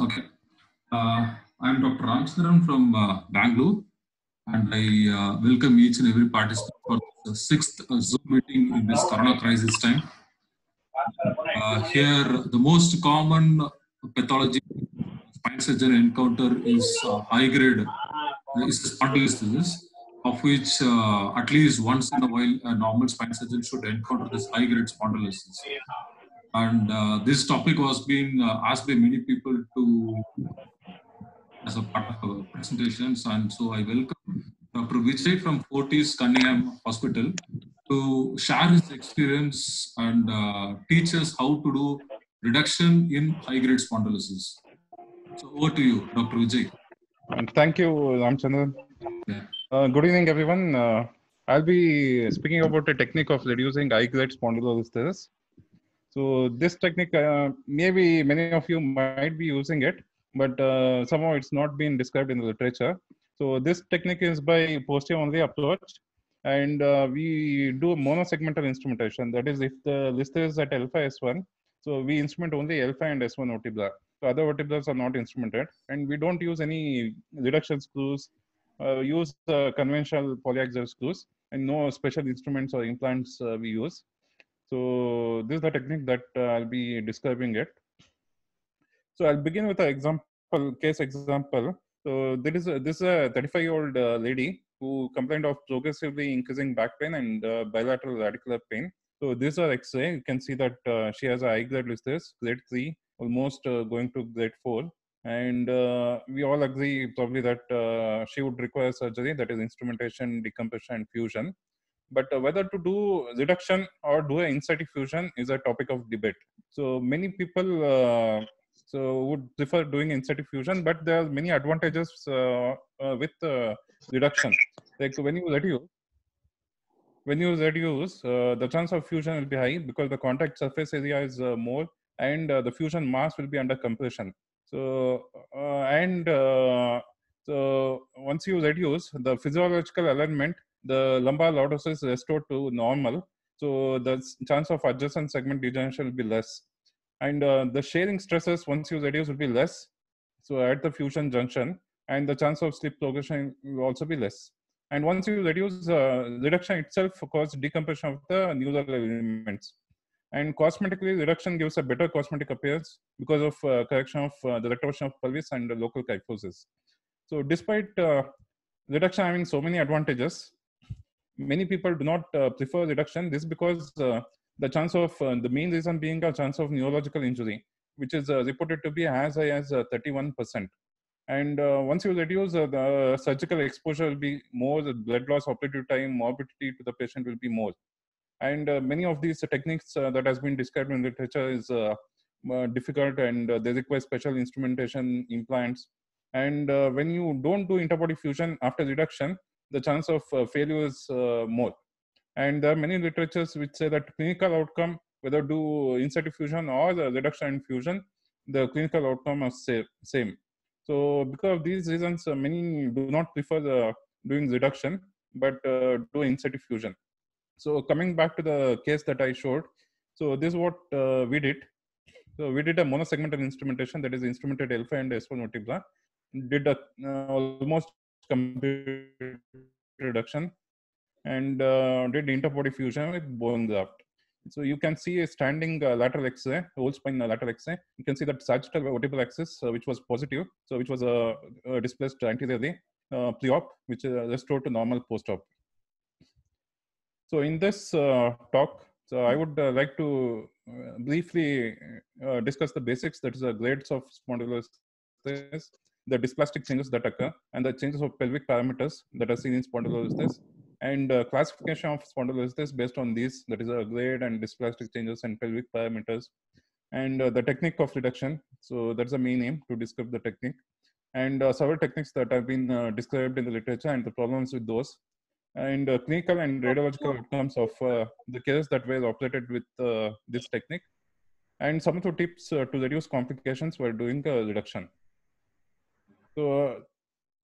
Okay. Uh, I'm Dr. Ramchandran from uh, Bangalore, and I uh, welcome each and every participant for the sixth uh, Zoom meeting in this Corona crisis time. Uh, here, the most common pathology spine surgeon encounter is uh, high grade uh, is spondylolisthesis, of which at least once in a while a normal spine surgeon should encounter this high grade spondylolisthesis. And uh, this topic was being uh, asked by many people to as a part of our presentations, and so I welcome Dr. Vijay from Fortis Cunningham Hospital to share his experience and uh, teach us how to do reduction in high grade spondylosis. So over to you, Dr. Vijay. And thank you, Ramchandran. Yeah. Uh, good evening, everyone. Uh, I'll be speaking about a technique of reducing high-grade spondylolisthesis. So this technique, uh, maybe many of you might be using it, but uh, somehow it's not been described in the literature. So this technique is by posterior-only approach, and uh, we do monosegmental instrumentation. That is, if the lister is at L5 S1, so we instrument only L5 and S1 vertebra. So other vertebrals are not instrumented, and we don't use any reduction screws. Uh, use uh, conventional polyaxial screws, and no special instruments or implants uh, we use. So this is the technique that uh, I'll be describing it. So I'll begin with an example, case example. So there is a, this is a 35 year old uh, lady who complained of progressively increasing back pain and uh, bilateral radicular pain. So these are X-ray. You can see that uh, she has a high grade listhesis, grade three, almost uh, going to grade four. And uh, we all agree probably that she would require surgery, that is instrumentation, decompression, and fusion. But uh, whether to do reduction or do an in-situ fusion is a topic of debate. So many people uh, so would prefer doing in-situ fusion, but there are many advantages uh, uh with uh, reduction. Like when you reduce, when you reduce, uh, the chance of fusion will be high because the contact surface area is more, and the fusion mass will be under compression. So and so once you reduce the physiological alignment, the lumbar lordosis is restored to normal. So the chance of adjacent segment degeneration will be less. And uh, the sharing stresses once you reduce will be less. So at the fusion junction and the chance of slip progression will also be less. And once you reduce uh, reduction itself causes decompression of the neural elements. And cosmetically reduction gives a better cosmetic appearance because of uh, correction of uh, the retraction of pelvis and local kyphosis. So despite uh, reduction having so many advantages many people do not uh, prefer reduction this because the chance of uh, the main reason being a chance of neurological injury, which is uh, reported to be as high as uh, 31%. And once you reduce the surgical exposure will be more, the blood loss, operative time, morbidity to the patient will be more. And many of these techniques that has been described in literature is difficult and they require special instrumentation, implants. And when you don't do interbody fusion after reduction, the chance of failure is more. And there are many literatures which say that clinical outcome whether do in-situ fusion or the reduction in fusion the clinical outcome is same. So because of these reasons uh, many do not prefer doing reduction but uh, do in-situ fusion. So coming back to the case that i showed so this is what uh, we did. So we did a monosegmental instrumentation that is instrumented L5 and s1 vertebra did a uh, almost complete reduction and uh, did interbody fusion with bone graft. So you can see a standing uh, lateral X-ray, whole spine uh, lateral X-ray. You can see that sagittal vertebral axis, uh, which was positive, so which was uh, uh, displaced anteriorly, pre-op, which is restored to normal post-op. So in this talk, so I would like to briefly discuss the basics, that is the grades of spondylolisthesis, the dysplastic changes that occur, and the changes of pelvic parameters that are seen in spondylolisthesis, and uh, classification of spondylolisthesis based on these that is a grade and dysplastic changes and pelvic parameters and uh, the technique of reduction. So that's the main aim to describe the technique. And uh, several techniques that have been uh, described in the literature and the problems with those. And uh, clinical and radiological outcomes of uh, the cases that were operated with this technique. And some of the tips to reduce complications while doing reduction so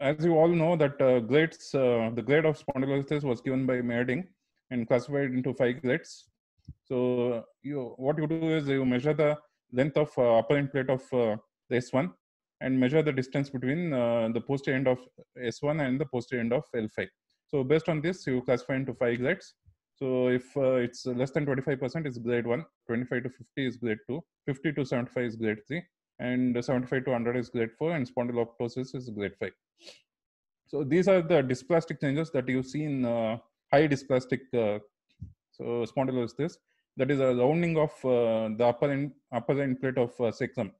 as you all know that uh, grades, uh, the grade of spondylolisthesis was given by Meyerding and classified into five grades. So you, what you do is you measure the length of uh, upper end plate of the S1 and measure the distance between uh, the posterior end of S1 and the posterior end of L5. So based on this, you classify into five grades. So if uh, it's less than 25%, it's grade 1, 25 to 50 is grade 2, 50 to 75 is grade 3, and 75 to 100 is grade 4, and spondyloptosis is grade 5. So these are the dysplastic changes that you see in uh, high dysplastic uh, so spondylolisthesis. That is a rounding of uh, the upper end, upper end plate of uh, sacrum.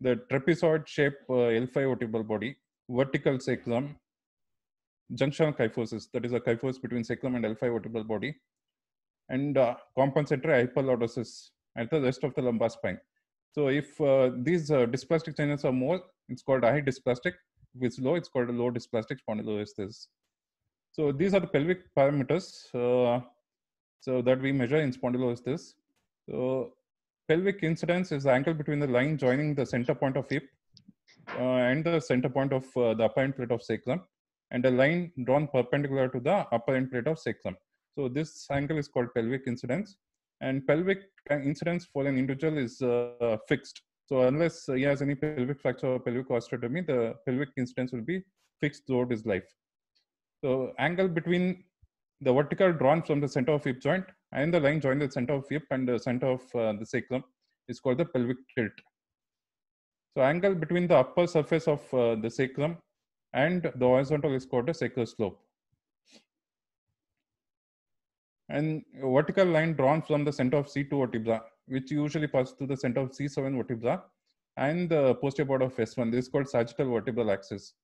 The trapezoid shape uh, L5 vertebral body, vertical sacrum, junctional kyphosis, that is a kyphosis between sacrum and L5 vertebral body, and uh, compensatory hyperlordosis at the rest of the lumbar spine. So if uh, these uh, dysplastic changes are more, it's called high dysplastic. If it's low, it's called a low dysplastic spondylolisthesis. So these are the pelvic parameters uh, so that we measure in spondylolisthesis. So pelvic incidence is the angle between the line joining the center point of hip uh, and the center point of uh, the upper end plate of sacrum and a line drawn perpendicular to the upper end plate of sacrum. So this angle is called pelvic incidence and pelvic incidence for an individual is uh, fixed. So unless he has any pelvic fracture or pelvic osteotomy, the pelvic incidence will be fixed throughout his life. So angle between the vertical drawn from the center of hip joint and the line joining the center of hip and the center of uh, the sacrum is called the pelvic tilt. So angle between the upper surface of uh, the sacrum and the horizontal is called the sacral slope. And vertical line drawn from the center of C2 vertebra, which usually passes to the center of C7 vertebra and the posterior part of S1. This is called sagittal vertebral axis.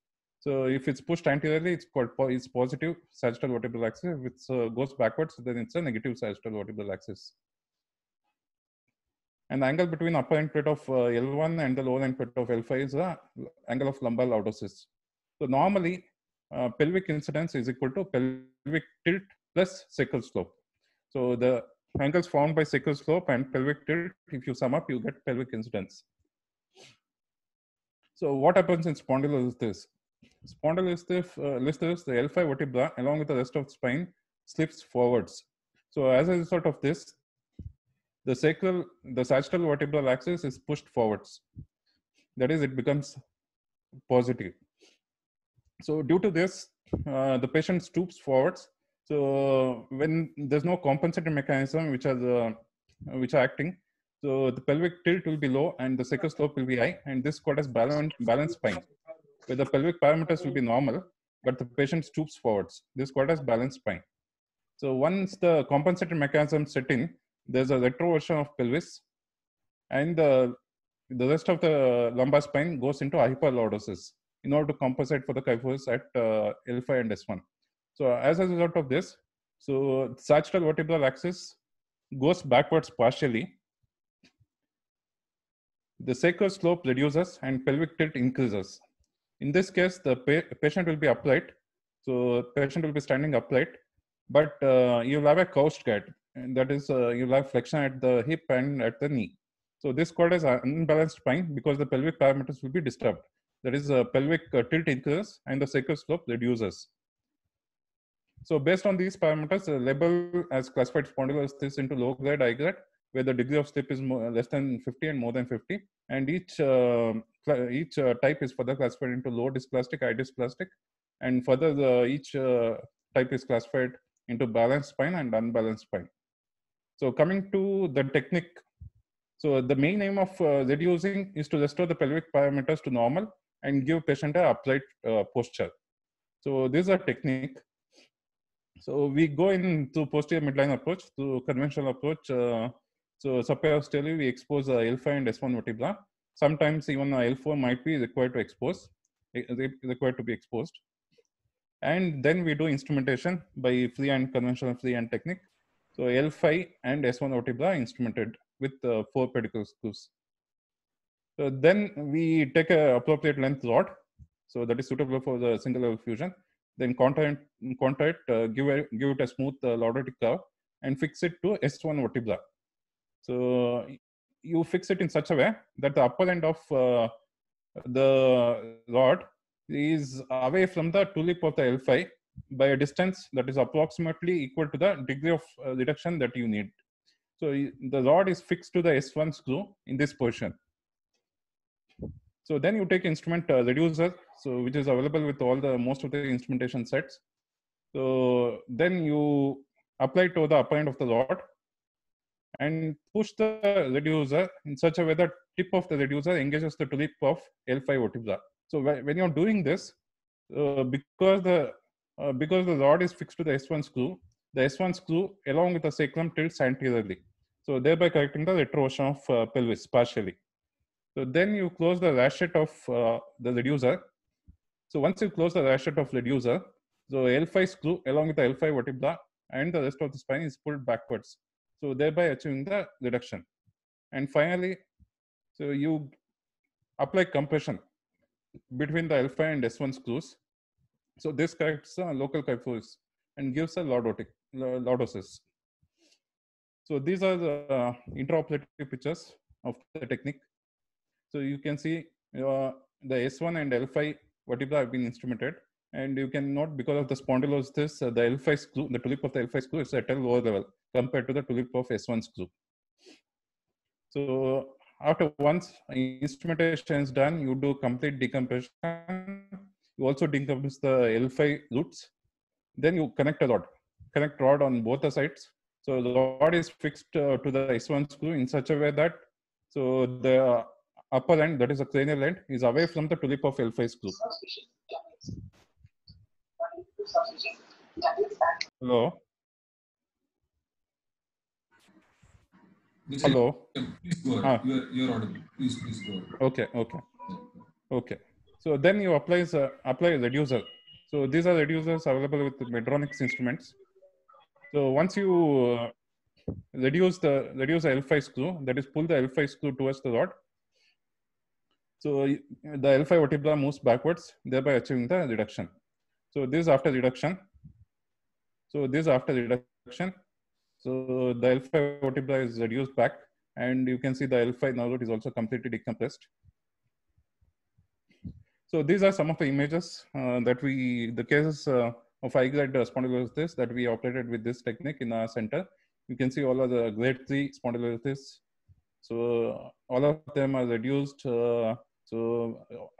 So if it's pushed anteriorly, it's called it's positive sagittal vertebral axis. If it uh, goes backwards, then it's a negative sagittal vertebral axis. And the angle between upper end plate of uh, L1 and the lower end plate of L5 is the angle of lumbar lordosis. So normally, uh, pelvic incidence is equal to pelvic tilt plus sacral slope. So the angles formed by sacral slope and pelvic tilt, if you sum up, you get pelvic incidence. So what happens in spondylolisthesis? Spondylolisthesis, uh, the L5 vertebra, along with the rest of the spine, slips forwards. So as a result of this, the sacral, the sagittal vertebral axis is pushed forwards. That is, it becomes positive. So due to this, uh, the patient stoops forwards. So when there's no compensatory mechanism which are the, which are acting, so the pelvic tilt will be low and the sacral slope will be high, and this called as balance balanced spine, where the pelvic parameters will be normal, but the patient stoops forwards. This called as balanced spine. So once the compensatory mechanism set in, there's a retroversion of pelvis, and the the rest of the lumbar spine goes into hyperlordosis in order to compensate for the kyphosis at uh, L5 and S1. So as a result of this, so sagittal vertebral axis goes backwards partially. The sacral slope reduces and pelvic tilt increases. In this case, the pa patient will be upright. So patient will be standing upright, but uh, you'll have a crouched gait. And that is, uh, you'll have flexion at the hip and at the knee. So this called as unbalanced spine because the pelvic parameters will be disturbed. That is, uh, pelvic uh, tilt increases and the sacral slope reduces. So based on these parameters, the Labelle as classified spondylolisthesis into low grade, high grade, where the degree of slip is more, less than 50 and more than 50. And each uh, each uh, type is further classified into low dysplastic, high dysplastic, and further the, each uh, type is classified into balanced spine and unbalanced spine. So coming to the technique, so the main aim of uh, reducing is to restore the pelvic parameters to normal and give patient a upright uh, posture. So this is a technique. So we go into posterior midline approach to conventional approach. Uh, so subperiosteally we expose uh, L5 and S1 vertebra. Sometimes even L4 might be required to expose, required to be exposed. And then we do instrumentation by freehand conventional freehand technique. So L5 and S1 vertebra instrumented with uh, four pedicle screws. So then we take a appropriate length rod, so that is suitable for the single level fusion. Then contact, contact uh, give, a, give it a smooth uh, lordotic curve and fix it to S1 vertebra. So you fix it in such a way that the upper end of uh, the rod is away from the tulip of the L5 by a distance that is approximately equal to the degree of uh, reduction that you need. So the rod is fixed to the S1 screw in this position. So then you take instrument uh, reducer, so which is available with all the most of the instrumentation sets. So then you apply to the upper end of the rod and push the reducer in such a way that tip of the reducer engages the tulip of L5 vertebra. So when you're doing this, uh, because the uh, because the rod is fixed to the S1 screw, the S1 screw along with the sacrum tilts anteriorly. So thereby correcting the retroversion of uh, pelvis partially. So then you close the ratchet of uh, the reducer. So once you close the ratchet of reducer, so L5 screw along with the L5 vertebra and the rest of the spine is pulled backwards. So thereby achieving the reduction. And finally, so you apply compression between the L5 and S1 screws. So this corrects the local kyphosis and gives a lordotic, lordosis. So these are the uh, intraoperative pictures of the technique. So you can see uh, the S1 and L5 vertebra have been instrumented. And you can note because of the spondylosis, uh, the L5 screw, the tulip of the L5 screw is at a lower level compared to the tulip of S1 screw. So after once instrumentation is done, you do complete decompression. You also decompress the L5 roots. Then you connect a rod, connect rod on both the sides. So the rod is fixed uh, to the S1 screw in such a way that so the upper end, that is the cranial end, is away from the tulip of L5 screw. Hello. Hello. Please go ahead. Ah. You're, you're audible. Please, please go ahead. Okay. Okay. Okay. So then you apply uh, apply a reducer. So these are reducers available with Medtronic's instruments. So once you uh, reduce the reduce the L5 screw, that is pull the L5 screw towards the rod. So the L5 vertebra moves backwards, thereby achieving the reduction. So this is after reduction. So this is after reduction. So the L5 vertebra is reduced back, and you can see the L5 nerve root is also completely decompressed. So these are some of the images uh, that we, the cases uh, of high-grade spondylolisthesis that we operated with this technique in our center. You can see all of the grade three spondylolisthesis. So all of them are reduced, uh, so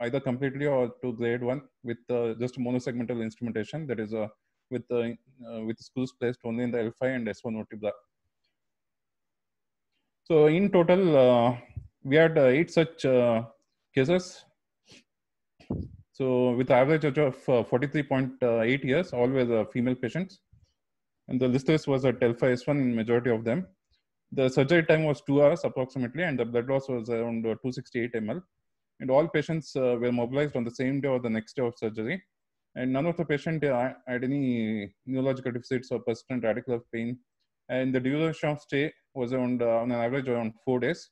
either completely or to grade one with uh, just monosegmental instrumentation that is uh, with uh, uh, with screws placed only in the L5 and S1 vertebra. So in total, uh, we had uh, eight such cases. So with average age of uh, 43.8 years, uh, female patients. And the listless was at L5 S1 in majority of them. The surgery time was two hours approximately, and the blood loss was around uh, 268 ml. And all patients uh, were mobilized on the same day or the next day of surgery. And none of the patient uh, had any neurological deficits or persistent radicular pain. And the duration of stay was around, uh, on an average, around four days.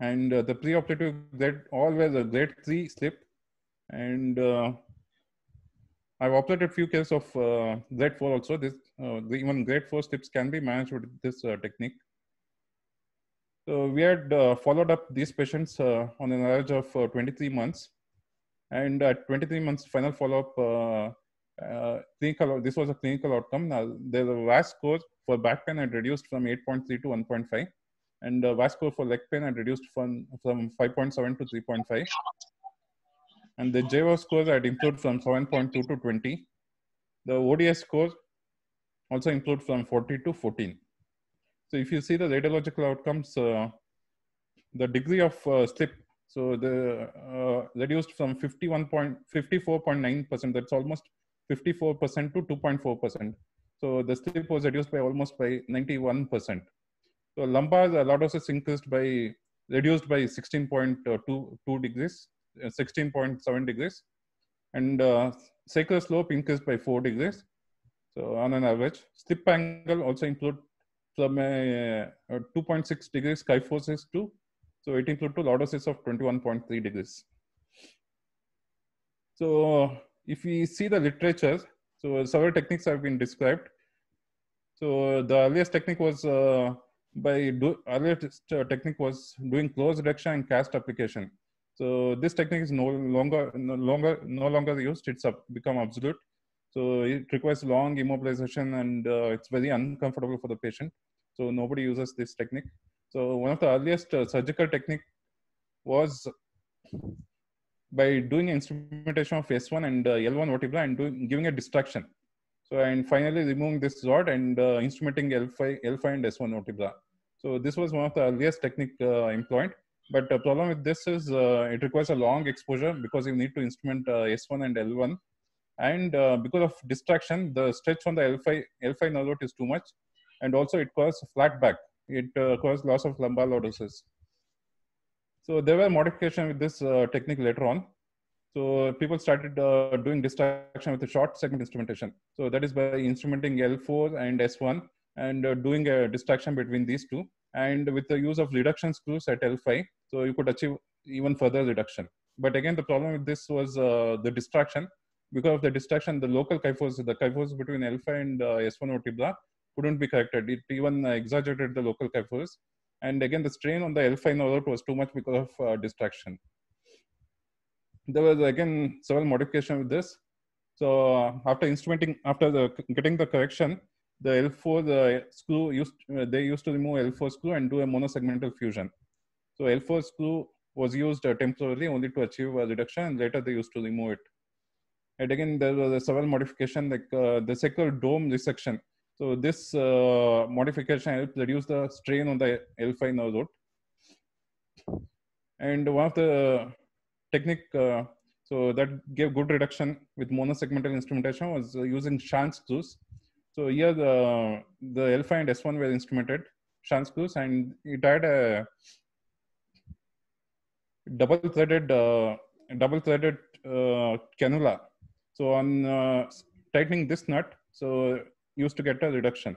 And uh, the preoperative grade, all were the grade three slip. And uh, I've operated few cases of uh, grade four also. This even grade four slips can be managed with this technique. So we had uh, followed up these patients uh, on an average of uh, 23 months, and at 23 months final follow-up, uh, uh, clinical. This was a clinical outcome. Now, the VAS score for back pain had reduced from 8.3 to 1.5, and the VAS score for leg pain had reduced from from 5.7 to 3.5 and the JOA scores had improved from 7.2 to 20. The ODI scores also improved from 40 to 14. So if you see the radiological outcomes, uh, the degree of uh, slip, so the uh, reduced from 51.54.9%, that's almost 54% to 2.4%. So the slip was reduced by almost by 91%. So lumbar lordosis increased by, reduced by 16.22 degrees, uh, 16.7 degrees and uh, sacral slope increased by 4 degrees so on an average slip angle also improved from a, a 2.6 degrees kyphosis to so it improved to lordosis of 21.3 degrees so if we see the literature so several techniques have been described so the earliest technique was uh, by do, earliest uh, technique was doing close reduction and cast application so this technique is no longer no longer no longer used. It's up, become obsolete. So it requires long immobilization and uh, it's very uncomfortable for the patient. So nobody uses this technique. So one of the earliest uh, surgical technique was by doing instrumentation of S1 and uh, L1 vertebra and doing, giving a distraction. So and finally removing this rod and uh, instrumenting L5, L5 and S1 vertebra. So this was one of the earliest technique uh, employed. But the problem with this is uh, it requires a long exposure because you need to instrument uh, S1 and L1. And because of distraction, the stretch on the L5, L5 nerve root is too much. And also it causes flat back. It uh, causes loss of lumbar lordosis. So there were modification with this uh, technique later on. So people started uh, doing distraction with a short segment instrumentation. So that is by instrumenting L4 and S1 and uh, doing a distraction between these two. And with the use of reduction screws at L5, so you could achieve even further reduction. But again, the problem with this was uh, the distraction. Because of the distraction, the local kyphosis, the kyphosis between L5 and uh, S1 vertebra couldn't be corrected. It even exaggerated the local kyphosis. And again, the strain on the L5 nerve was too much because of uh, distraction. There was again several modification with this. So uh, after instrumenting, after the getting the correction, the L4 the screw used uh, they used to remove L4 screw and do a monosegmental fusion. So L4 screw was used uh, temporarily only to achieve a reduction, and later they used to remove it. And again, there was several modification like uh, the sacral dome resection. So this uh, modification helps reduce the strain on the L5 nerve. And one of the technique uh, so that gave good reduction with monosegmental instrumentation was uh, using Schanz screws. So here the, the L5 and S1 were instrumented shank screws and it had a double threaded uh, double threaded uh, cannula. So on uh, tightening this nut, so used to get a reduction.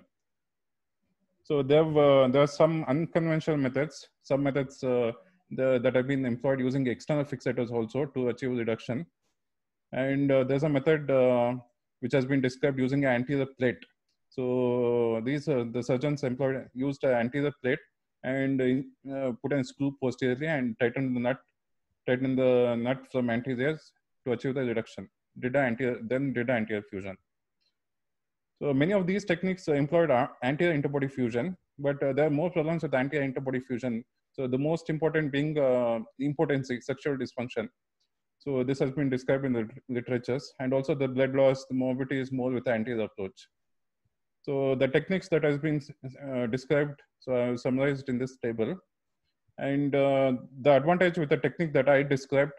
So there uh, there are some unconventional methods, some methods uh, the, that have been employed using external fixators also to achieve reduction. And uh, there's a method uh, which has been described using an anterior plate. So these uh, the surgeons employed used an anterior plate and uh, put a screw posteriorly and tighten the nut, tighten the nut from anterior to achieve the reduction. Did an anterior, then did an anterior fusion. So many of these techniques employed anterior interbody fusion, but uh, there are more problems with anterior interbody fusion. So the most important being uh, impotency, sexual dysfunction. So this has been described in the literatures, and also the blood loss, the morbidity is more with the anterior approach. So the techniques that has been uh, described, so I summarized in this table. And uh, the advantage with the technique that I described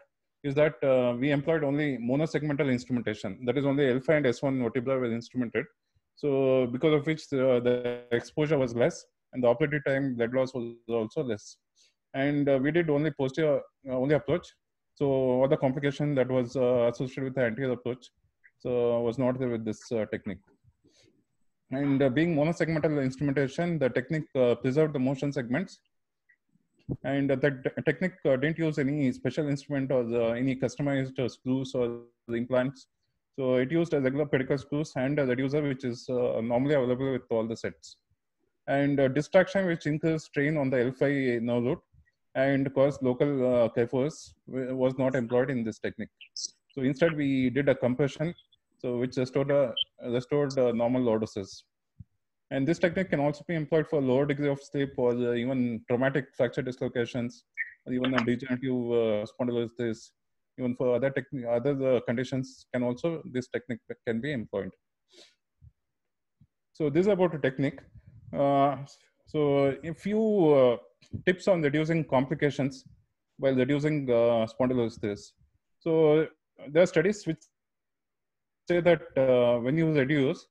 is that uh, we employed only monosegmental instrumentation. That is only L5 and S1 vertebra were instrumented. So because of which the, the exposure was less and the operative time blood loss was also less. And uh, we did only posterior uh, only approach. So all the complication that was uh, associated with the anterior approach so was not there with this uh, technique. And uh, being monosegmental instrumentation, the technique preserved the motion segments and uh, that technique uh, didn't use any special instrument or the, any customized uh, screws or implants. So it used a regular pedicle screws and a reducer, which is normally available with all the sets. And distraction, which increases strain on the L5 nerve root and cause local uh, kyphosis was not employed in this technique. So instead, we did a compression, so which restored, a, restored a normal lordosis. And this technique can also be employed for lower degree of sleep or uh, even traumatic fracture dislocations, or even a degenerative uh, spondylolisthesis. Even for other technique, other uh, conditions, can also this technique can be employed. So this is about a technique. Uh, so a few uh, tips on reducing complications while reducing uh, spondylolisthesis. So there are studies which say that when you reduce,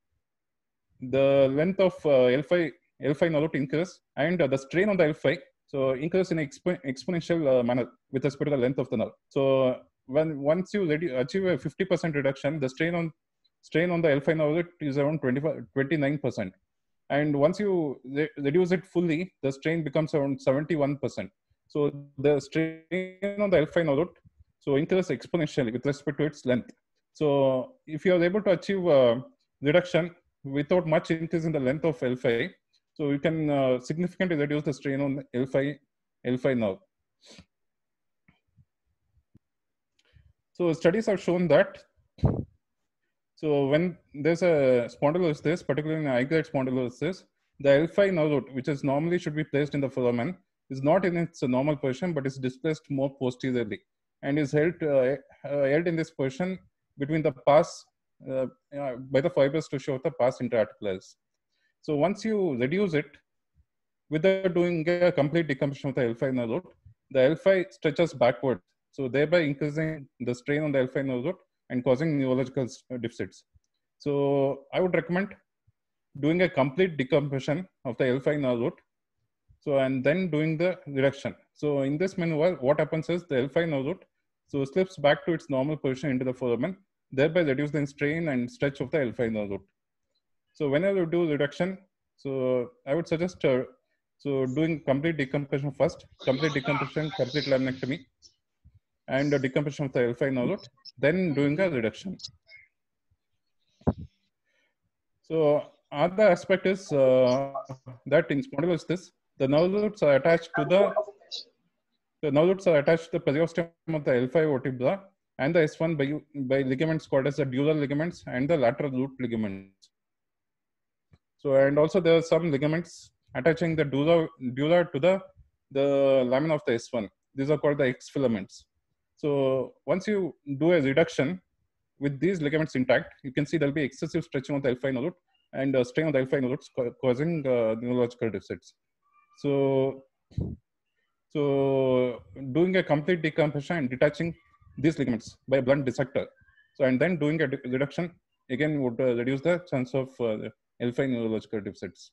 the length of uh, L5 L5 nerve root increase and uh, the strain on the L5 so increase in exp exponential uh, manner with respect to the length of the nerve. So when once you achieve a 50% reduction, the strain on strain on the L5 nerve is around 25, 29%. And once you re reduce it fully, the strain becomes around 71%. So the strain on the L5 nerve so increase exponentially with respect to its length. So if you are able to achieve a reduction without much increase in the length of L5. So you can uh, significantly reduce the strain on L5, L5 nerve. So studies have shown that. So when there's a spondylolisthesis, particularly in high-grade spondylolisthesis, the L5 nerve root, which is normally should be placed in the foramen, is not in its normal position, but is displaced more posteriorly and is held, uh, uh, held in this position between the pars uh, by the fibers to show the pars interarticularis. So once you reduce it, without doing a complete decompression of the L5 nerve root, the L5 stretches backward, so thereby increasing the strain on the L5 nerve root and causing neurological deficits. So I would recommend doing a complete decompression of the L5 nerve root. So and then doing the reduction. So in this maneuver, what happens is the L5 nerve root so slips back to its normal position into the foramen, thereby reducing strain and stretch of the L5 nerve root. So whenever you do reduction, so I would suggest uh, so doing complete decompression first, complete decompression, complete laminectomy, and a decompression of the L5 nerve root, then doing a reduction. So other aspect is uh, that in spondylolisthesis, the roots are attached to the the roots are attached to the periosteum of the L5 vertebra and the S1 by, by ligaments called as the dural ligaments and the lateral root ligaments. So and also there are some ligaments attaching the dura, dura to the the lamina of the S1. These are called the X filaments. So once you do a reduction with these ligaments intact, you can see there'll be excessive stretching of the L5 nerve root and uh, strain on the L5 nerve roots causing uh, neurological deficits. So, so doing a complete decompression and detaching these ligaments by a blunt dissector. So, and then doing a reduction again would uh, reduce the chance of uh, L5 neurological deficits.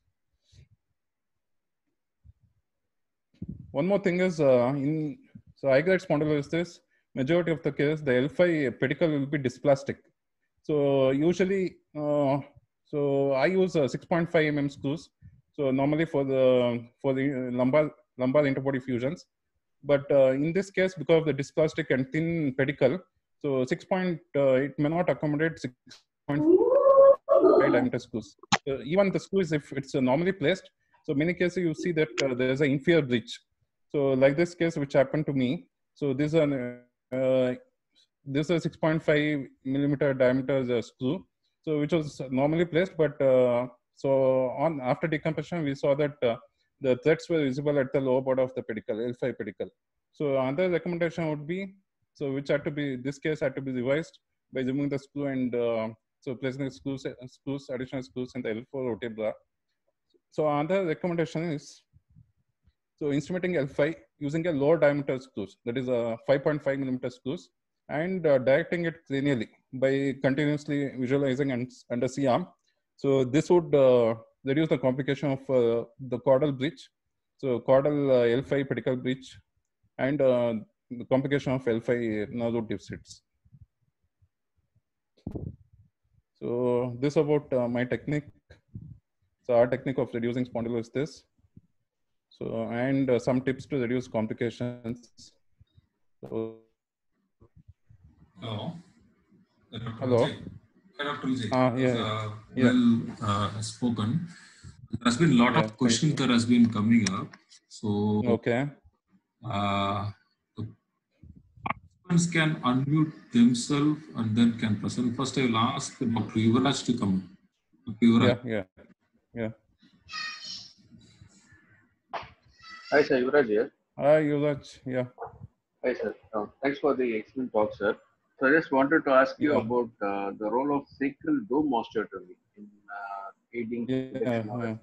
One more thing is uh, in so high-grade spondylolisthesis, majority of the case, the L5 pedicle will be dysplastic. So usually, uh, so I use uh, 6.5 mm screws. So normally for the for the lumbar lumbar interbody fusions, but uh, in this case, because of the dysplastic and thin pedicle, so 6. Point, uh, it may not accommodate 6.5 diameter screws. even the screws, if it's normally placed, so many cases you see that uh, there is an inferior breach. So like this case, which happened to me. So this is an uh, this is 6.5 millimeter diameter screw. So which was normally placed, but uh, so on after decompression, we saw that uh, the threads were visible at the lower border of the pedicle, L5 pedicle. So another recommendation would be, so which had to be, this case had to be revised by removing the screw and uh, so placing the screws, screws, additional screws in the L4 vertebra. So another recommendation is, so instrumenting L5 using a lower diameter screws, that is a 5.5 millimeter screws, and uh, directing it cranially by continuously visualizing and under C-arm. So this would uh, reduce the complication of uh, the caudal breach. So caudal uh, L5 pedicle breach and uh, the complication of L5 nerve root deficits. So this about uh, my technique. So our technique of reducing spondylolisthesis. So and uh, some tips to reduce complications. So, Hello. Hello. Vijay. Dr. Vijay. Ah, yeah, Uh, yeah. Well uh, spoken. There's been a lot Yeah, of questions that has been coming up. So okay. uh, participants can unmute themselves and then can present. First, I will ask Dr. Yuvraj to come. Dr. Yuvraj. Yeah, yeah. Hi, sir. Yuvraj here. Hi, Yuvraj. Yeah. Hi, sir. Uh, thanks for the excellent talk, sir. So I just wanted to ask you Yeah. about uh, the role of sacral dome osteotomy in uh, aiding Yeah, yeah.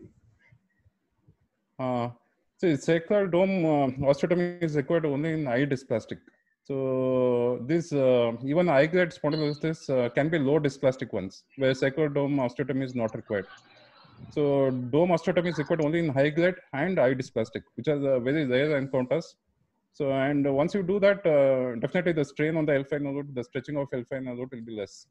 Uh, see, sacral dome uh, osteotomy is required only in high dysplastic. So this uh, even high grade spondylolisthesis uh, can be low dysplastic ones, where sacral dome osteotomy is not required. So dome osteotomy is required only in high grade and high dysplastic, which are the very rare encounters. So and once you do that, uh, definitely the strain on the L5 root, the stretching of L5 node root will be less.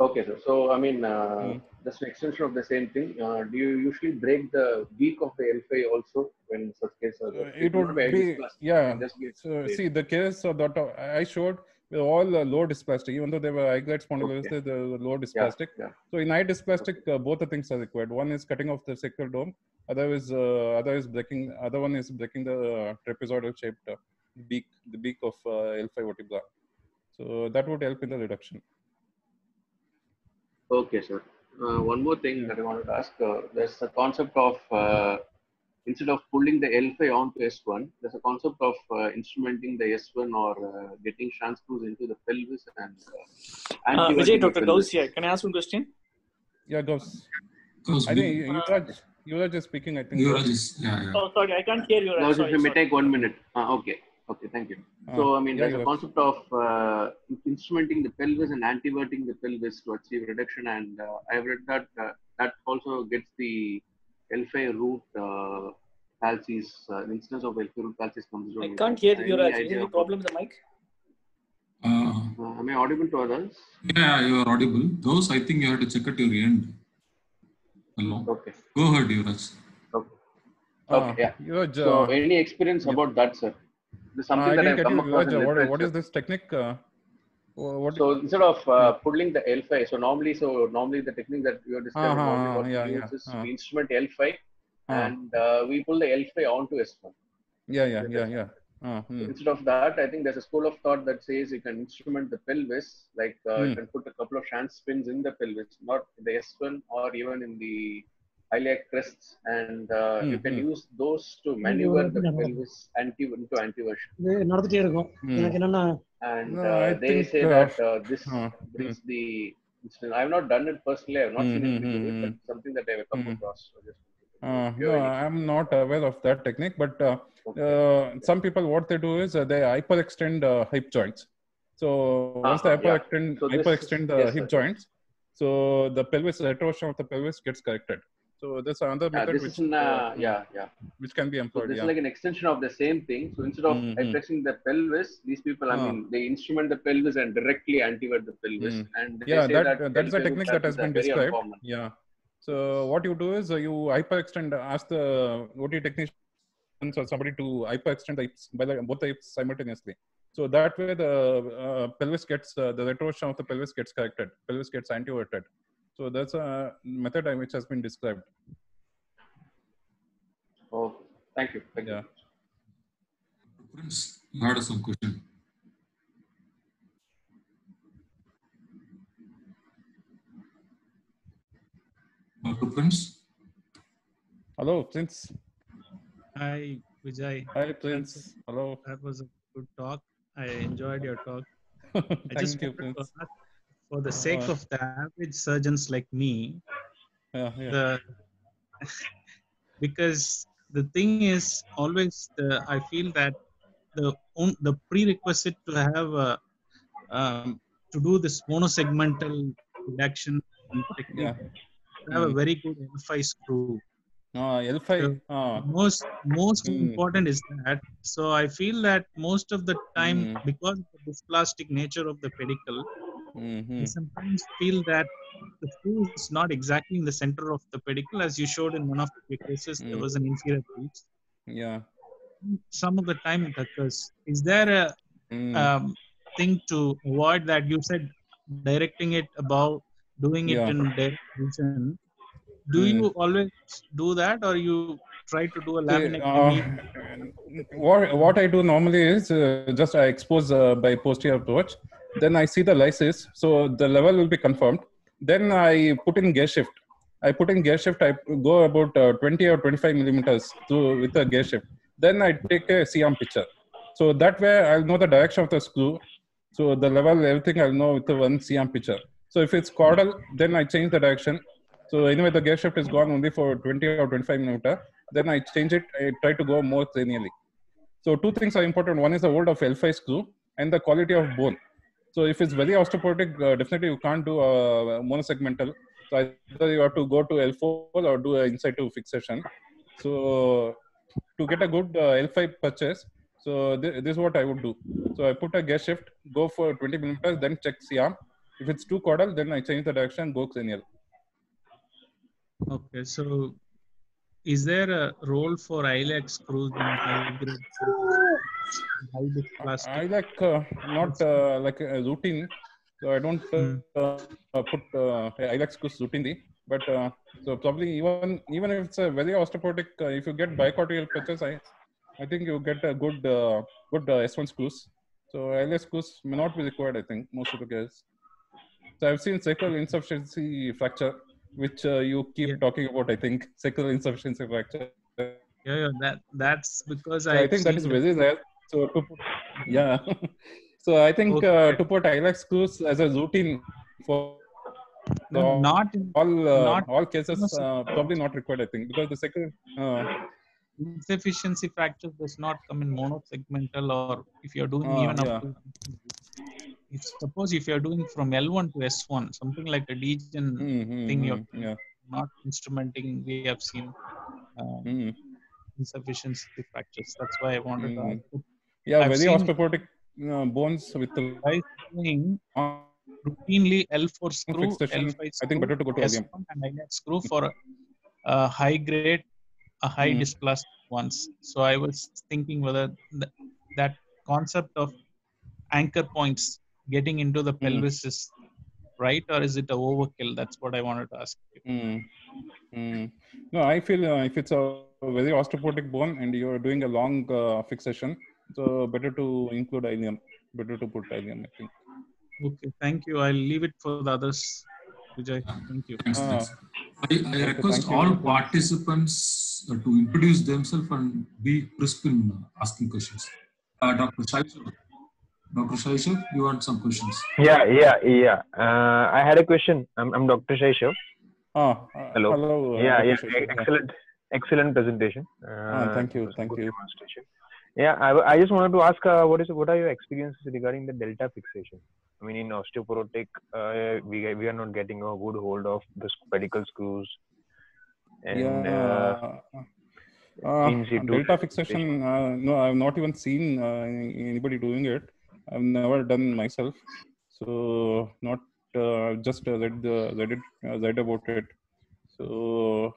Okay, sir. So, I mean, uh, Mm. just an extension of the same thing. Uh, do you usually break the beak of the L5 also when such case? Uh, Uh, it would be yeah. So see the case of that I showed were all uh, low dysplastic, even though they were high grade spondylolisthesis, they were low dysplastic. yeah. So in high dysplastic, uh, both the things are required. One is cutting off the sacral dome, other is uh, other is breaking. Other one is breaking the uh, trapezoidal shaped uh, beak, the beak of uh, L5 vertebra. So that would help in the reduction. Okay, sir. uh, one more thing that I wanted to ask. Uh, there's a concept of instead of pulling the L5 onto S1, there's a concept of uh, instrumenting the S1 or uh, getting Schanz screws into the pelvis and uh, Uh, Vijay, Dr. pelvis. Gauss here. Can I ask one question? Yeah, goes. Because I we, think Yuvraj, Yuvraj is speaking. I think. Yuvraj is, yeah, yeah. Oh, sorry, I can't hear you. Now, Sorry, if you may take one minute. Uh, okay. Okay. Thank you. Uh, So, I mean, yeah, there's a concept of uh, instrumenting the pelvis and anteverting the pelvis to achieve reduction. And uh, I've read that uh, that also gets the L5 root uh, palsies, uh, the instance of L5 root palsies comes I can't hear Any you, Raj. Is there any problem with the mic? Uh, Uh, am I audible to others? yeah, you are audible. Those, I think you have to check at your end. Hello. Okay. Go ahead, Yuvraj. Okay. Uh, Okay, yeah. Yuvraj, So, uh, any experience yeah. about that, sir? This uh, something that I've get come you, across Yuvraj. in uh, What, what literature. is this technique? Wha- what? So instead of uh, pulling the L5, so normally, so normally the technique that you are describing, Uh-huh, yeah, yeah, is uh. we instrument L5 uh, and uh, we pull the L5 onto S1. yeah, yeah, yeah, yeah. Uh, hmm. Instead of that, I think there's a school of thought that says you can instrument the pelvis, like uh, you Hmm. can put a couple of Schanz pins in the pelvis, not the S1 or even in the iliac crests, and uh, mm-hmm. you can use those to maneuver the pelvis anti into anteversion. Mm. And uh, they say that uh, uh this brings mm-hmm. the. I've not done it personally. I've not mm-hmm. seen it, hmm, hmm, but something that I've come across. So just, uh, no, I'm not aware of that technique, but uh, okay. uh, some people what they do is uh, they hyperextend uh, hip joints. So ah, once uh-huh, they hyperextend, yeah. so hyperextend the yes, hip sir. joints, so the pelvis retroversion of the pelvis gets corrected. So that's another Yeah, method which an, uh, uh, yeah, yeah. which can be employed. So employed. this yeah. is like an extension of the same thing. So instead of Mhm. hyperextending the pelvis, these people, I Ah. mean, they instrument the pelvis and directly antevert the pelvis. Mm. And they yeah, say that, that, that is a technique that has been described. uncommon. Yeah. So what you do is uh, you hyperextend, ask the OT technicians or somebody to hyperextend the hips, by the, both the hips simultaneously. So that way the uh, pelvis gets, uh, the retroversion of the pelvis gets corrected, pelvis gets anteverted. So that's a method which has been described. Oh, thank you. Thank Yeah. you. Prince, you had some question. Dr. Prince? Hello, Prince. Hi, Vijay. Hi, Prince. Hello. That was a good talk. I enjoyed your talk. I Thank just you, wanted to Prince. For the sake Uh, of the average surgeons like me, Yeah, yeah. the because the thing is always the, I feel that the the prerequisite to have a, um, to do this monosegmental reduction technique Yeah. have a Mm. very good L5 screw. Uh, L5. Uh, most most Mm. important is that so i feel that most of the time Mm. because of the dysplastic nature of the pedicle mhm. i sometimes feel that the screw is not exactly in the center of the pedicle as you showed in one of the cases there Mm. was an inferior breach Yeah. some of the time it occurs is there a Mm. um, thing to avoid that you said directing it above doing it Yeah. in direct vision do Mm. you always do that or you try to do a laminectomy uh, what what I do normally is uh, just I expose uh, by posterior approach. Then I see the lysis, so the level will be confirmed. Then I put in gear shift. I put in gear shift. I go about uh, 20 or 25 millimeters to with a gear shift. Then I take a C-arm picture. So that way I'll know the direction of the screw. So the level, everything I'll know with the one C-arm picture. So if it's caudal, then I change the direction. So anyway, the gear shift is gone only for 20 or 25 millimeter. Then I change it. I try to go more cranially. So two things are important. One is the hold of L5 screw and the quality of bone. So if it's very osteoporotic, uh, definitely you can't do a monosegmental. So either you have to go to L4 or do an in situ fixation. So to get a good uh, L5 purchase, so th- this is what I would do. So I put a gear shift, go for 20 millimeters, then check C-arm. If it's too caudal, then I change the direction, go cranial. Okay, so is there a role for iliac screws in high grade? I like uh, not uh, like a routine, so I don't uh, Hmm. uh, put uh, I like screws routinely. But uh, so probably even even if it's a very osteoporotic, uh, if you get bicortical patches, I I think you get a good uh, good uh, S1 screws. So iliac screws may not be required. I think most of the cases. So I've seen sacral insufficiency fracture. which uh, you keep Yeah. talking about. I think sacral insufficiency fracture. Yeah, yeah, that that's because So I I think that is very rare. So to put, yeah. so I think uh, to put iliac screws as a routine for no, not all uh, Not- all cases uh, probably not required. I think because the second. Uh, insufficiency fracture does not come in monosegmental or if you're doing Ah, even yeah. up to if suppose if you're doing from L1 to S1 something like a degen mm, mm, Thing you're- yeah. not instrumenting we have seen uh, mm. insufficiency fractures that's why I wanted Mm. to ask Yeah, I've very osteoporotic uh, bones with the doing uh, routinely L4 screw. L5 screw I think better to go to LM. S1 and screw for a, a high grade a high Mm. dysplastic ones so I was thinking whether th- that concept of anchor points getting into the Mm. pelvis is right or is it a overkill that's what I wanted to ask you. Mm. Mm. No, I feel uh, if it's a very osteoporotic bone and you're doing a long uh, fixation, so better to include ilium. Better to put ilium, I think. okay thank you I'll leave it for the others Vijay thank you Thanks, Ah. thanks. I, I Okay, request thank you. all participants uh, to introduce themselves and be crisp in uh, asking questions. Uh, Dr. Shaishav, Dr. Shaishav, you want some questions? Yeah, yeah, yeah. Uh, I had a question. I'm, I'm Dr. Shaishav. Ah, uh, Hello. Hello. uh, yeah, Dr. yeah. Excellent, excellent presentation. Uh, Ah, thank you, it was a thank good you. Demonstration. Yeah, I, I just wanted to ask, uh, what is what are your experiences regarding the delta fixation? I mean, in osteoporotic, uh, we we are not getting a good hold of the pedicle screws, and uh, Yeah. Uh, in delta fixation. Uh, no, I've not even seen uh, anybody doing it. I've never done myself, so not uh, just uh, read the read it uh, read about it. So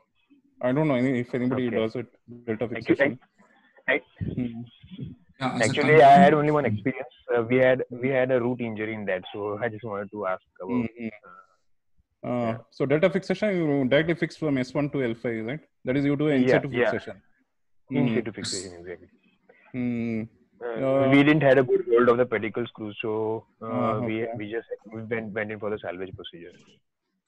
I don't know any, if anybody Okay. does it delta fixation. Hmm. Yeah, actually, I had only one experience. Uh, we had we had a root injury in that, so I just wanted to ask about. Mhm. Uh, so delta fixation, you directly fix from S1 to L5, right? That is, you do a in Yeah, situ yeah. fixation. In Hmm. situ fixation, exactly. Hmm. Uh, Uh, we didn't had a good hold of the pedicle screws, so uh, Uh, we okay. we just we went went in for the salvage procedure.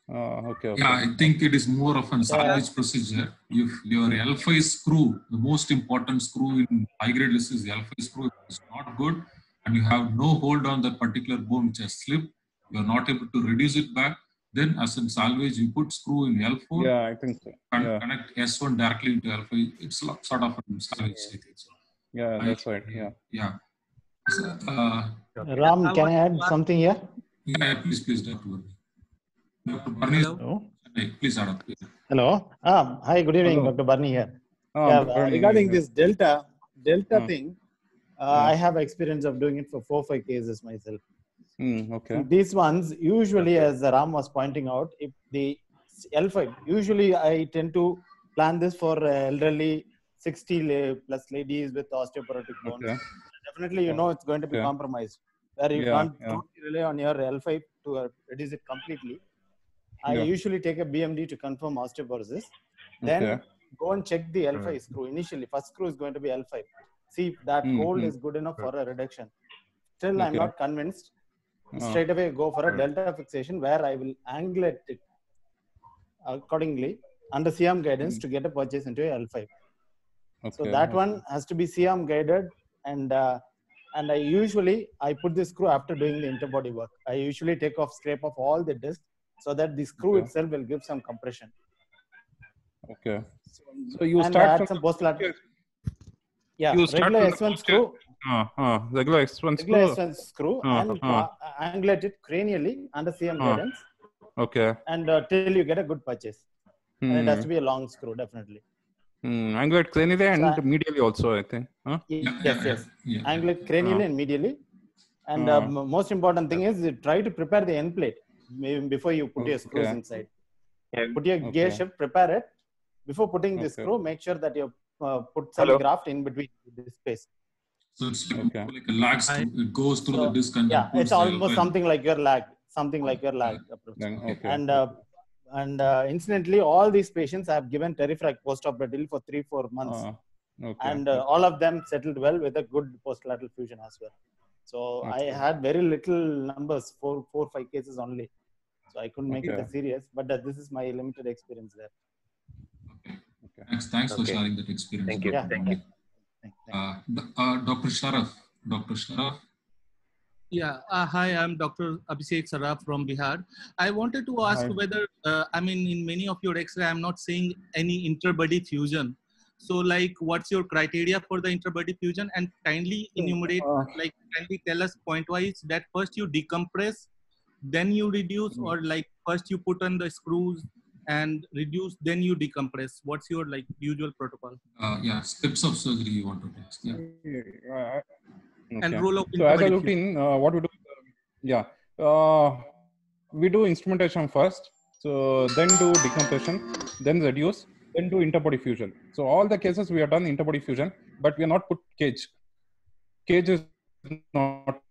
Uh, okay. okay. Yeah, I think it is more of an salvage procedure. If your L5 screw, the most important screw in high grade list is the L5 screw, if it's not good and you have no hold on that particular bone which has slipped, you are not able to reduce it back, then as in salvage, you put screw in L4 Yeah, I think so. and Yeah, connect S1 directly into L5. It's sort of a salvage, I think so. yeah, I- that's right. Yeah. Yeah. So, uh, Ram, can I add something here? yeah, please, please, Dr. Varney. Dr. Barney, Hello. please add up. Hello. Ah, hi, good evening, Hello. Dr. Barney here. Ah, yeah, uh, regarding yeah. this delta delta Hmm. thing, uh, Hmm. I have experience of doing it for four five cases myself. Hmm, okay. These ones usually, as Ram was pointing out, if the L5 usually I tend to plan this for uh, elderly 60 plus ladies with osteoporotic bones. Okay. Definitely, you know it's going to be Okay. compromised where you Yeah, can't yeah. rely on your L5 to uh, reduce it completely. I Yeah. usually take a BMD to confirm osteoporosis. Then Okay. go and check the L5 screw. Initially, first screw is going to be L5. See if that Mm, hold mm. is good enough for a reduction. Still, I'm not convinced. Ah. Straight away, go for a delta fixation where I will angle it accordingly under C-arm guidance Mm. to get a purchase into a L5. So that okay. one has to be C-arm guided, and uh, and I usually I put the screw after doing the interbody work. I usually take off scrape off all the disc so that the screw Okay. itself will give some compression. Okay. So you and start add from some post lateral. Yeah, You start regular from S1 screw, ah, ah, regular S1 regular screw. S1 screw, Ah, and ah. uh, angulate it cranially under C-arm guidance, Okay. and uh, till you get a good purchase. And it has Hmm. to be a long screw, definitely. Hmm. Angulate cranially and So- medially also, I think. Huh? Ye- Yeah, yes, yeah, yes. yeah. Angulate cranially and medially. And uh, most important thing is you try to prepare the end plate maybe before you put your screws inside. Yeah. Put your gear shift, prepare it. Before putting the screw, make sure that you uh, put some Hello. graft in between this space. So it's like, Okay. like a lag screw. It goes through the So, disc and Yeah, it's almost L5. something like your lag, something like your lag approach. Then, okay. And uh, and uh, incidentally, all these patients I have given Terifrac postoperatively for three four months, Ah, okay. and uh, all of them settled well with a good postlateral fusion as well. So I had very little numbers, four four five cases only. So I couldn't make it Okay. that serious. But uh, this is my limited experience there. Okay. Thanks, thanks for sharing that experience. Thank you. Yeah, Thank you. Thank- thank Uh, uh, Dr. Sharaf, Dr. Sharaf. Yeah. Uh, hi, I'm Dr. Abhishek Saraf from Bihar. I wanted to ask Hi. whether, uh, I mean, in many of your X-ray, I'm not seeing any interbody fusion. So, like, what's your criteria for the interbody fusion? And kindly enumerate, Uh, like, kindly tell us point-wise that first you decompress, then you reduce, Mm. or like first you put on the screws and reduce, then you decompress. What's your like usual protocol? Uh, yeah, steps of surgery you want to test. Yeah. And okay. role of So as a interbody fusion. routine, uh, what we do, yeah, uh, we do instrumentation first. So then do decompression, then reduce, then do interbody fusion. So all the cases we have done interbody fusion, but we are not put cage. Cage is not put.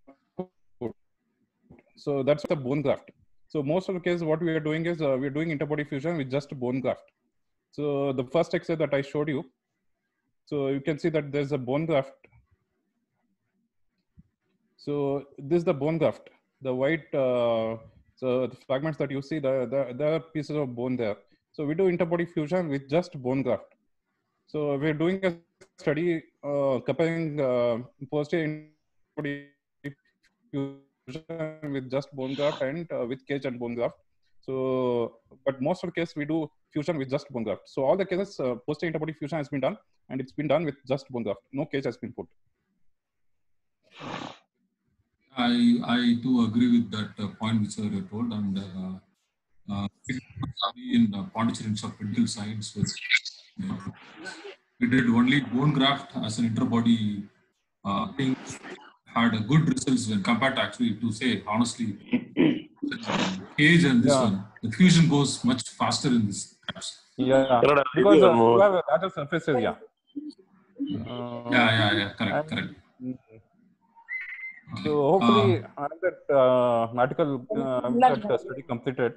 So that's the bone graft. So most of the cases, what we are doing is uh, we are doing interbody fusion with just bone graft. So the first X-ray that I showed you, so you can see that there's a bone graft so this is the bone graft, the white. Uh, so the fragments that you see, the, the there are pieces of bone there. So we do interbody fusion with just bone graft. So we're doing a study uh, comparing uh, posterior interbody fusion with just bone graft and uh, with cage and bone graft. So, but most of the cases we do fusion with just bone graft. So all the cases uh, posterior interbody fusion has been done, and it's been done with just bone graft. No cage has been put. I I do agree with that uh, point which you told, and uh, uh, in uh, Pondicherry Institute of Science, was, we did only bone graft as an interbody uh, thing. Had a good results when compared to actually to say honestly, cage and this Yeah. one, the fusion goes much faster in this grafts. Yeah, because ಇದು uh, you have a larger surface area. Uh, Yeah, yeah, yeah, correct, and- correct. So hopefully, I have that uh, article, uh, that uh, study completed.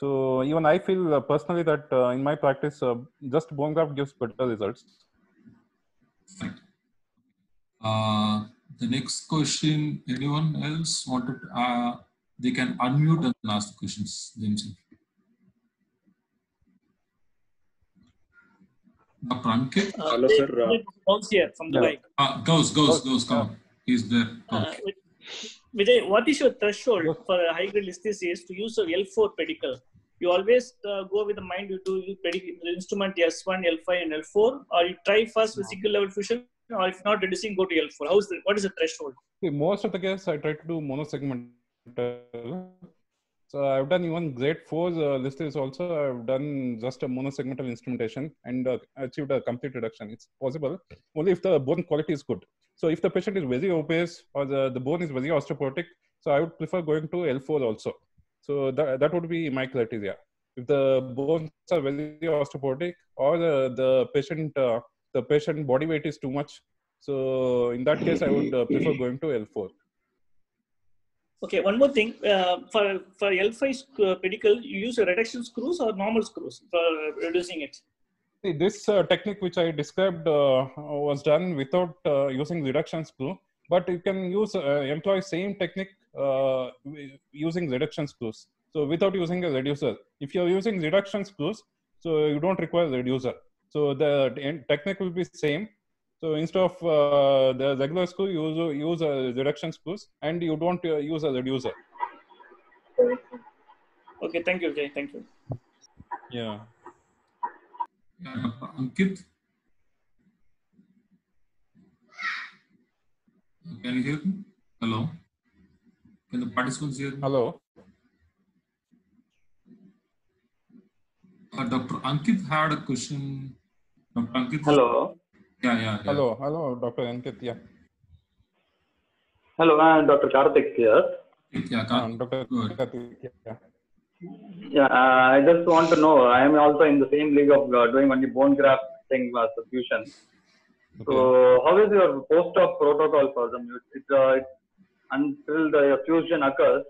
So even I feel uh, personally that uh, in my practice, uh, just bone graft gives better results. Right. Uh, the next question, anyone else wanted? Uh, they can unmute and ask the questions themselves. Dr. Ankit? Uh, Hello, sir. Uh, here from Yeah. Dubai. Uh, goes, goes, Goes, goes, come on. He's there. Uh, Vijay, what is your threshold Yes. for a high grade listhesis to use a L4 pedicle? You always uh, go with the mind you do use pedicle, the instrument S1, L5, and L4, or you try first with single level fusion, or if not reducing, go to L4. How is the, what is the threshold? See, most of the cases I try to do monosegmental. So I've done even grade four uh, list is also I've done just a monosegmental instrumentation and uh, achieved a complete reduction. It's possible only if the bone quality is good. So if the patient is very obese or the, the bone is very osteoporotic, so I would prefer going to L4 also. So that, that would be my criteria. If the bones are very osteoporotic or the, the patient uh, the patient body weight is too much, so in that case I would uh, prefer going to L4. Okay, one more thing. Uh, for for L5 sc- uh, pedicle, you use a reduction screws or normal screws for reducing it? See, this uh, technique which I described uh, was done without uh, using reduction screw, but you can use uh, employ same technique uh, using reduction screws. So without using a reducer, if you're using reduction screws, so you don't require reducer. So the technique will be same. So instead of uh, the regular screw, you use, use a reduction screws, and you don't uh, use a reducer. Okay, thank you, Vijay. Thank you. Yeah. Yeah, Dr. Ankit? Can you hear me? Hello? Can the participants hear me? Hello. Uh, Dr. Ankit had a question. Dr. Ankit? hello. Yeah, yeah, yeah. Hello. Hello, Dr. Ankit. Yeah. Hello, I'm Dr. Karthik here. Yeah, Karthik, Dr. Karthik, Yeah. Yeah, uh, I just want to know. I am also in the same league of uh, doing only bone graft thing as a fusion. Okay. So, how is your post-op protocol for them? It, it, uh, it, until the fusion occurs,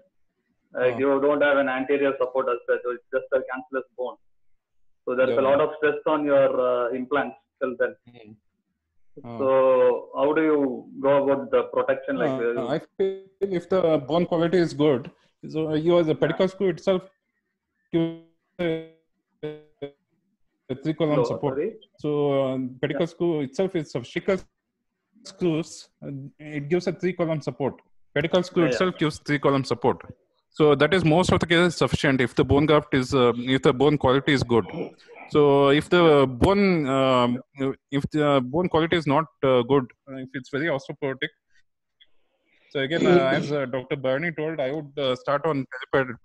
like Uh. you don't have an anterior support as such, so it's just a cancellous bone. So there's Yeah. a lot of stress on your uh, implants till then. Uh, So how do you go about the protection? Like uh, uh, I feel if the bone quality is good, So your the pedicle screw itself gives a, a three column Hello, support. sorry. So um, pedicle screw itself is of pedicle screws. It gives a three column support. Pedicle screw Yeah, yeah. itself gives three column support. So that is most of the cases sufficient if the bone graft is uh, if the bone quality is good. So if the bone um, if the bone quality is not uh, good, uh, if it's very osteoporotic. So again, uh, as uh, Dr. Barney told, I would uh, start on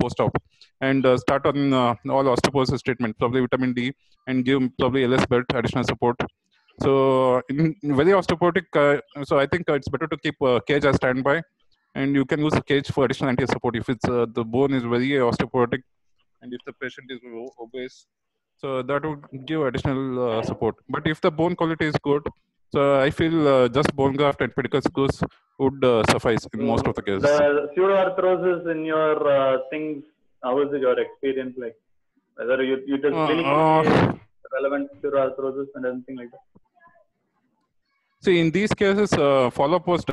post-op and uh, start on uh, all osteoporosis treatment, probably vitamin D, and give probably LS belt additional support. So in, in very osteoporotic, uh, so I think it's better to keep uh, cage as standby, and you can use a cage for additional anti support if it's uh, the bone is very osteoporotic, and if the patient is obese. So that would give additional uh, support. But if the bone quality is good, so I feel uh, just bone graft and pedicle screws would uh, suffice in most of the cases. The pseudoarthrosis in your uh, things, how is your experience like? Whether you, you just Uh, uh, relevant pseudoarthrosis and anything like that? See, in these cases, uh, follow-up was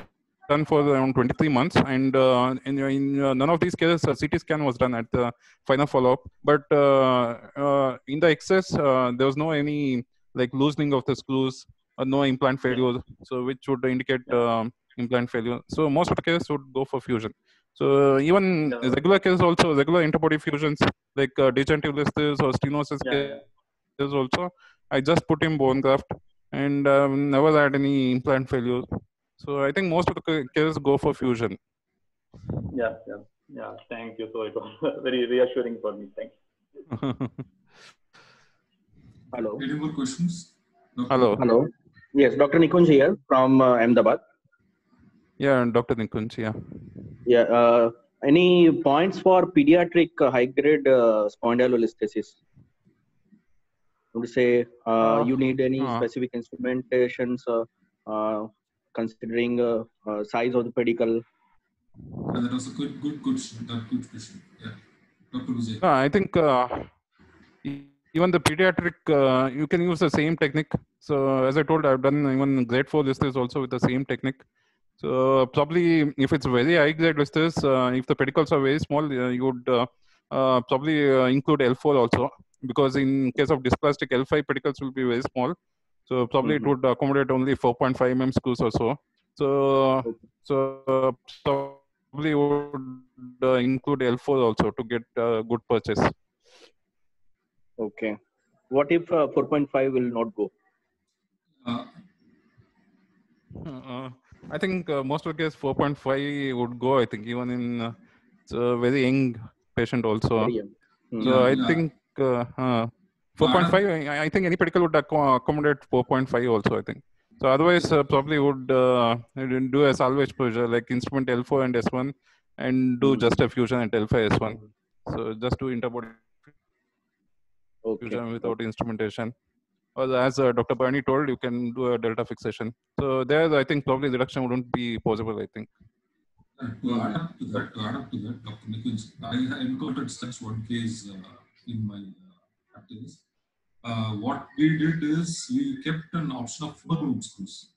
done for around 23 months, and uh, in, in uh, none of these cases, a CT scan was done at the final follow-up. But uh, uh, in the excess, uh, there was no any like loosening of the screws, or no implant failure, so which would indicate um, implant failure. So most of the cases would go for fusion. So even Yeah. regular cases also regular interbody fusions like uh, degenerative blisters or stenosis Yeah, yeah. cases also, I just put in bone graft and um, never had any implant failure. So I think most of the ca- cases go for fusion. Yeah, yeah, yeah. Thank you. So it was very reassuring for me. Thank you. Hello. Any more questions? Dr. Hello. Hello. Yes, Dr. Nikunj here from uh, Ahmedabad. Yeah, and Dr. Nikunj, yeah. Yeah. Uh, any points for pediatric uh, high-grade uh, spondylolisthesis? Would you say uh, Uh, you need any uh. specific instrumentations uh, uh, considering uh, uh, size of the pedicle? Yeah, that was a good, good question. Good question. Yeah. Dr. Vijay. No, I think uh, even the pediatric, uh, you can use the same technique. So as I told, I've done even grade four listers also with the same technique. So probably if it's very high grade listers, uh, if the pedicles are very small, uh, you would uh, uh, probably uh, include L4 also because in case of dysplastic L5 pedicles will be very small. So probably Mhm. it would accommodate only 4.5 mm screws or so. So so probably would uh, include L4 also to get uh, good purchase. Okay. What if uh, 4.5 will not go? Uh, Uh, I think uh, most of the case 4.5 would go. I think even in uh, it's a very young patient also. Very young. Hmm. So Yeah, I yeah. think uh, uh, 4.5. I, I think any pedicle would accommodate 4.5 also. I think. So otherwise, uh, probably would uh, do a salvage procedure like instrument L4 and S1, and do Hmm. just a fusion at L5 S1. So just do interbody Okay. fusion without instrumentation. Or as uh, Dr. Barney told, you can do a delta fixation. So there, I think probably reduction wouldn't be possible. I think. And to add up to that, to add up to that, Dr. Nikunj, I encountered such one case uh, in my uh, Uh, what we did is we kept an option of four room screws.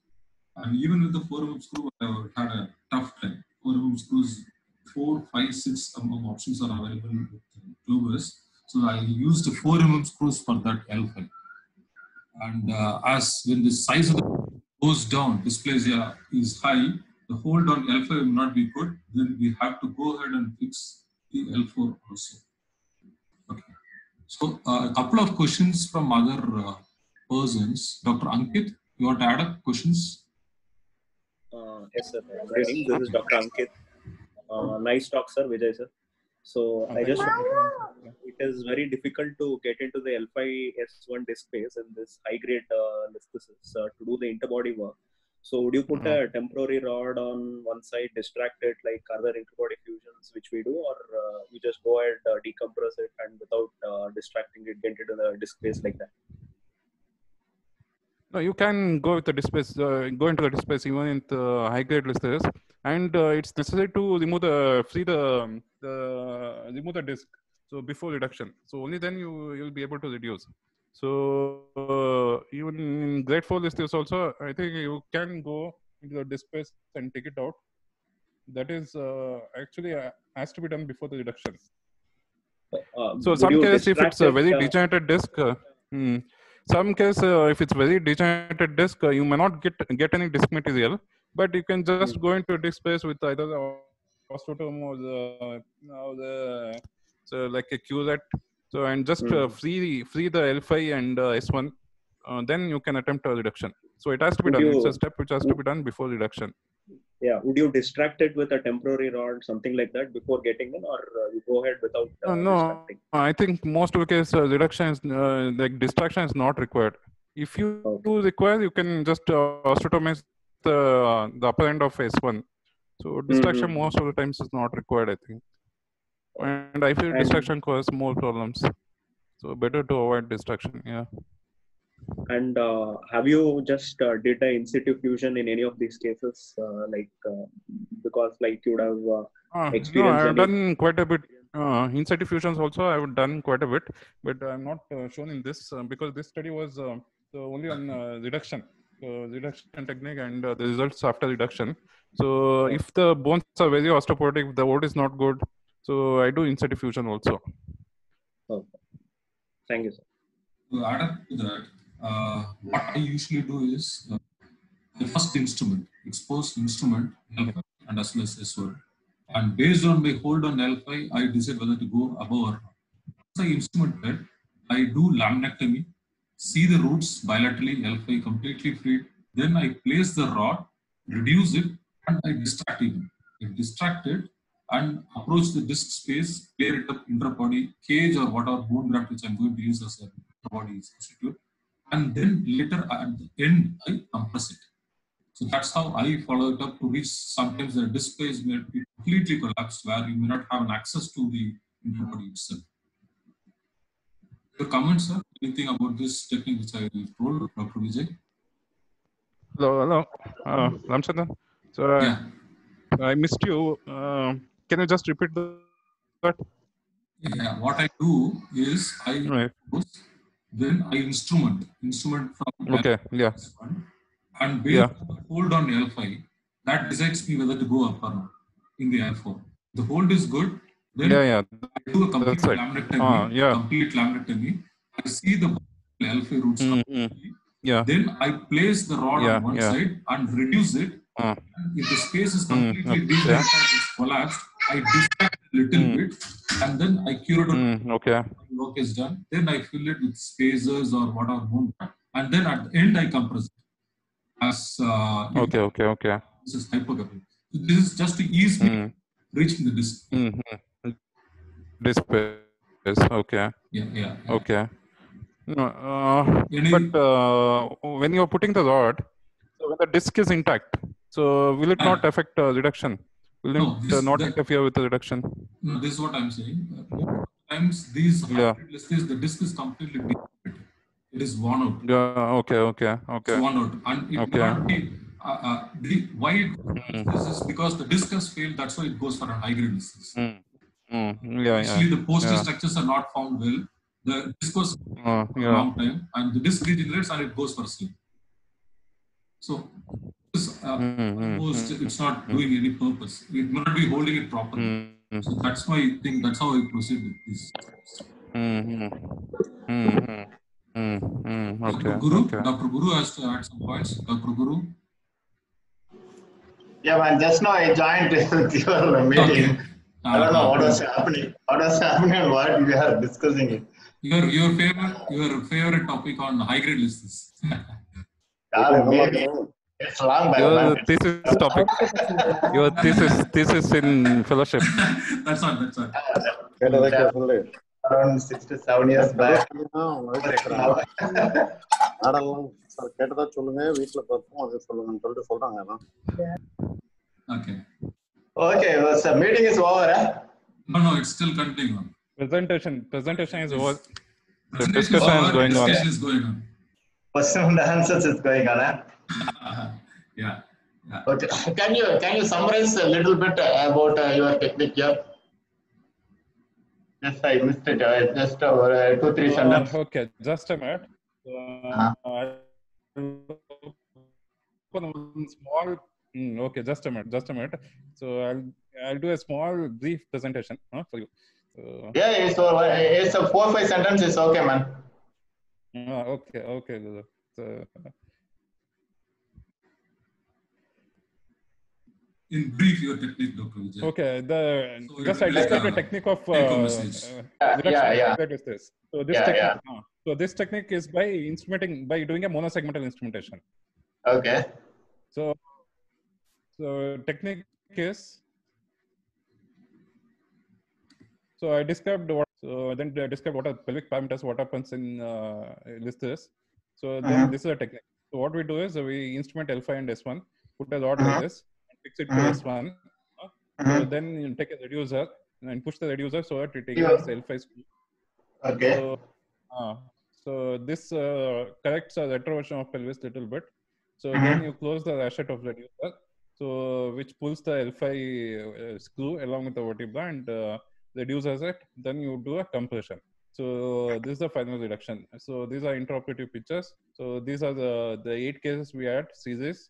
And even with the four room screw, I had a tough time. Four room screws, four, five, six among options are available with Globus. So I used the four mm screws for that L5. And uh, as when the size of the goes down, dysplasia is high, the hold on L5 will not be good, then we have to go ahead and fix the L4 also. Okay. So uh, a couple of questions from other uh, persons. Dr. Ankit, you want to add up questions? Uh, yes, sir. Good evening. This is Dr. Ankit. Uh, nice talk, sir, Vijay, sir. So I just it is very difficult to get into the L5 S1 disk space in this high grade uh, listhesis uh, to do the interbody work. So would you put a temporary rod on one side, distract it like other interbody fusions which we do, or uh, you just go ahead uh, decompress it and without uh, distracting it, get into the disk space like that? No, you can go with the displace, uh, go into the disk space even in the high grade listers, and uh, it's necessary to remove the free the um, the remove the disk. So before reduction, so only then you you'll be able to reduce. So uh, even in grade four listers also, I think you can go into the displace and take it out. that is uh, actually uh, has to be done before the reduction. Uh, So some you case if it's a very uh, degenerated disk, uh, hmm, some case uh, if it's very degenerated disk, uh, you may not get get any disk material, but you can just go into disk space with either the osteotome or the, or the so like a QZ. So and just uh, free free the L5 and uh, S1, uh, then you can attempt a reduction. So it has to be Would done. It's a step which has to be done before reduction. yeah, would you distract it with a temporary rod, something like that, before getting in, or uh, you go ahead without uh, Uh, no, distracting? I think most of the case uh, reduction is uh, like distraction is not required. If you do require, you can just uh, osteotomize the the upper end of S1. So distraction Mhm. most of the times is not required, I think. And I feel And- distraction causes more problems. So better to avoid distraction. Yeah. And uh, have you just uh, did a in situ fusion in any of these cases? Uh, like uh, because like you would have uh, Uh, no, I've done quite a bit. Uh, in situ fusions also, I've done quite a bit, but I'm not uh, shown in this uh, because this study was uh, so only on uh, reduction, so reduction technique and uh, the results after reduction. So if the bones are very osteoporotic, the wood is not good, so I do in situ fusion also. Okay. Thank you, sir. To add up to that, uh, what I usually do is uh, the first instrument, exposed instrument, L5 and as well as S1. And based on my hold on L5, I decide whether to go above or not. Once I instrument that, I do laminectomy, see the roots bilaterally, L5 completely freed. Then I place the rod, reduce it, and I distract it. I distract it and approach the disc space, clear it up interbody cage or whatever bone graft which I'm going to use as a interbody substitute. And then later at the end, I compress it. So that's how I follow it up to reach sometimes the disc space may be completely collapsed where you may not have an access to the interbody itself. Your comments, sir? Anything about this technique which I told, Dr. Vijay? Hello, hello, uh, Ramchandran. So uh, I missed you. Uh, can you just repeat the, that? Yeah, what I do is I Right. then I instrument instrument from Okay. Yeah. and based Yeah. on the hold on L5, that decides me whether to go up or not in the L4. The hold is good. Then Yeah, yeah. I do a complete That's right. laminectomy. Ah, yeah. Complete laminectomy. I see the L5 roots. Mm, completely. Yeah. Then I place the rod Yeah, on one yeah. side and reduce it. And if the space is Mm, completely okay. degenerated, it's collapsed, I distract a little Mm. bit and then I cure it Mm, okay. work is done. Then I fill it with spacers or whatever and then at the end I compress it as uh, Okay. Okay. Okay. this is hypercapillary. So this is just to ease me Mm. reaching the disc. Mm-hmm. Displays. Okay. Yeah, yeah. Okay. No, uh, Any- but uh, when you're putting the rod, so when the disc is intact, so will it not affect uh, reduction? Will No, it uh, this- not that- interfere with the reduction? No, this is what I'm saying. Uh, Sometimes these Yeah. the disc is completely. It is worn out. Yeah. Okay. Okay. Okay. It's worn out. And it Okay. cannot be, uh, uh, the, why it, this is because the disc has failed. That's why it goes for a high grade disease. Mm. Mm. Yeah. Yeah. Actually, the poster yeah. structures are not found well. The disc was Uh, for a long time, and the disc degenerates and it goes for sleep. So, uh, Mm, mm, almost mm, it's not doing any purpose. It may not be holding it properly. Mm. So that's why I think That's how I proceed with this. Mm-hmm. Mm-hmm. Mm-hmm. Okay. Dr. Guru, Okay. Dr. Guru has to add some points. Dr. Guru. Yeah, man. Just now I joined with your meeting. I don't know what was happening. What was happening and what we are discussing it. Your your favorite your favorite topic on high grade lists. Yeah, maybe. It's long back. Your man. thesis topic. Your thesis thesis in fellowship. that's not that's not. Around six to seven years back. ஆடெல்லாம் sir கேட்டதா சொல்லுங்க வீட்டுல பார்ப்போம் அதை சொல்லுங்கன்னு சொல்லிட்டு சொல்றாங்க அதான் Okay. Okay, well, so meeting is over. Eh? No, no, it's still continuing on. Presentation. Presentation is over. The Presentation is discussion is over, going on. discussion is going on. Question and answers is going on. Eh? Yeah. Yeah. Okay. Can you can you summarize a little bit about uh, your technique here? Yes, I missed it. Uh, just uh, two three Uh, sentences. okay, just a minute. Uh, Uh-huh. I'll open one small Mm, okay, just a minute, just a minute. So I'll I'll do a small brief presentation huh, for you. So, Yeah, it's, all right. it's a four five sentences. Okay, man. ah, okay, okay. Guru. So, In brief, your technique, Dr. Vijay. okay, the So just it I like described the technique of uh, uh, Yeah, yeah, of yeah. that is this. So this Yeah, technique, yeah. uh, so this technique is by instrumenting by doing a monosegmental instrumentation. Okay. So, so technique is. So I described what. So then I described what are pelvic parameters, what happens in uh, list this. So then Uh-huh. this is a technique. So what we do is we instrument L5 and S1, put a lot Uh-huh. like this, and fix it to Uh-huh. S1. uh, So then you take a reducer and push the reducer so that it takes L5 screw. Okay. So, uh, so this uh, corrects the retroversion of pelvis a little bit. So Uh-huh. then you close the ratchet of reducer, so which pulls the L5 uh, screw along with the vertebra and uh, reduces it. Then you do a compression. So this is the final reduction. So these are intraoperative pictures. So these are the the eight cases we had seizures.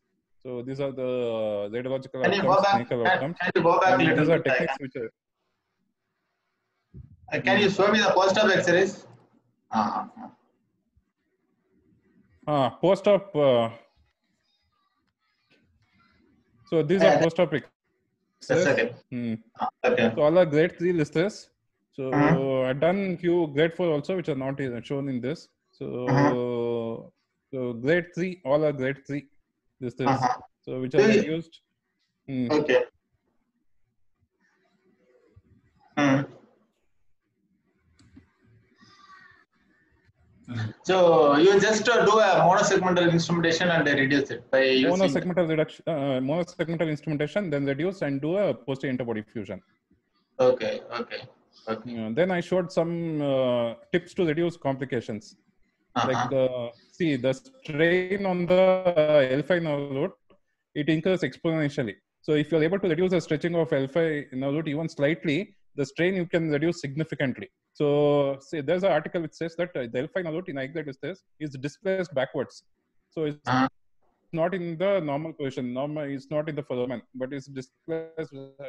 So these are the radiological Can you outcomes, back? clinical Can, outcomes. can you go back a And little these are bit? Techniques which are uh, Can you show me the post-op X-rays? Uh, Ah, post-op. Uh, so these are Uh, post-op exercises. second. Hmm. Okay. So all are grade three listers. So Uh-huh. I've done few grade four also, which are not shown in this. So Uh-huh. so grade three, all are grade three listers. Uh-huh. So which are you- reduced. Hmm. Okay. Hmm. So you just uh, do a monosegmental instrumentation and reduce it by using. Monosegmental reduction, uh, monosegmental instrumentation, then reduce and do a posterior interbody fusion. Okay. Okay. Okay. Yeah, then I showed some uh, tips to reduce complications. Like Uh-huh. the see the strain on the uh, L5 nerve root, it increases exponentially. So if you're able to reduce the stretching of L5 nerve root even slightly, the strain you can reduce significantly. So see, there's an article which says that uh, the L5 nerve root in is this is displaced backwards. So it's Uh-huh. not in the normal position. Normal is not in the foramen, but it's displaced uh,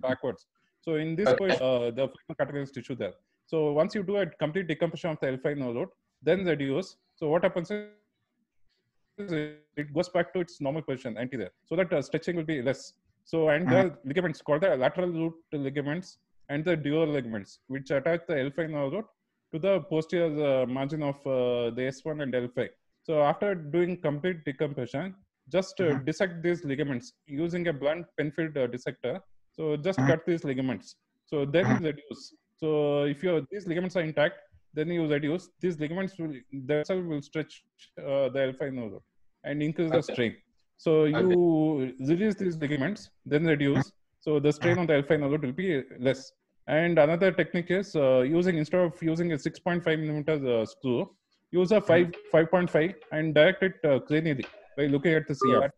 backwards. So in this Okay. position, uh, the categorized tissue there. So once you do a complete decompression of the L5 nerve root, then reduce. So what happens is it goes back to its normal position anterior, so that uh, stretching will be less. So and the ligaments called the lateral root ligaments and the dural ligaments, which attach the L5 nerve root to the posterior uh, margin of uh, the S1 and L5. So after doing complete decompression, just uh, dissect these ligaments using a blunt Penfield uh, dissector. So just cut these ligaments. So then reduce. So if your these ligaments are intact, then you reduce. These ligaments will themselves will stretch uh, the L5 nerve root and increase the strain. So you release these ligaments, then reduce. So the strain on the L5 nerve will be less. And another technique is uh, using instead of using a 6.5 millimeter uh, screw, use a 5 5.5 and direct it uh, cranially by looking at the C-arm.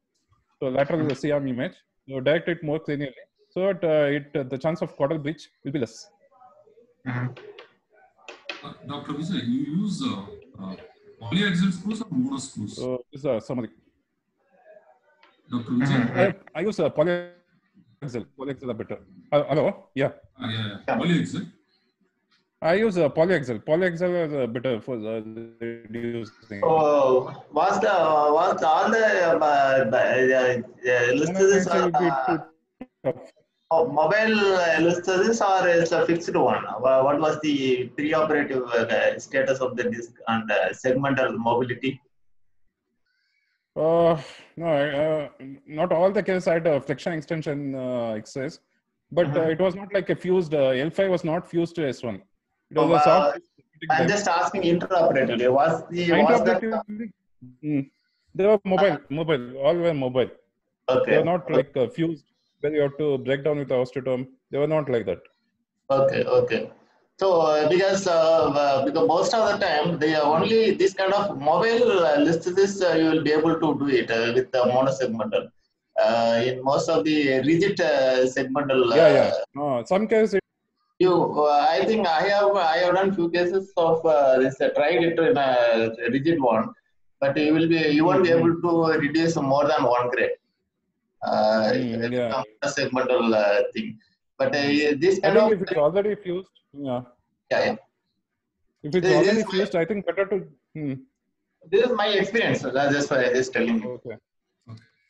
So lateral C-arm image, you direct it more cranially, so that uh, it uh, the chance of caudal breach will be less. Uh, Dr. Vijay, you use uh, uh, polyaxial screws or mono screws? So this is a summary. Dr. Vijay? I, I use a polyaxial. Polyaxial are better. Uh, hello? Yeah. Ah, yeah, yeah. Polyaxial. I use a polyaxial. Polyaxial is uh, better for uh, reducing. Oh, was the was all the uh, uh, uh, lists Monoaxial will be uh, too tough. Oh, mobile uh, list this or it's a fixed one? What was the preoperative uh, status of the disc and uh, segmental mobility? Uh, no, uh, not all the cases had a flexion extension uh, exercise, but uh, Uh-huh. it was not like a fused. Uh, L5 was not fused to S1. It was Oh, a uh, soft. I'm just asking intraoperatively. Was the was that mm, they were mobile, mobile, all were mobile. Okay. They were not like uh, fused where you have to break down with the osteotome. They were not like that. Okay, okay. So uh, because uh, uh, because most of the time they are only this kind of mobile uh, list this uh, you will be able to do it uh, with the monosegmental. Uh, in most of the rigid uh, segmental. Uh, Yeah, yeah. No, some cases it, You, uh, I think I have I have done few cases of uh, this tried it in a rigid one, but you will be you won't be able to reduce more than one grade. Uh, Mm, yeah. segmental uh, thing. But uh, this I kind think of if it's already fused, yeah. yeah, yeah. If it's already is- fused, I think better to. Hmm. This is my experience. So that's just why I just telling you. Okay.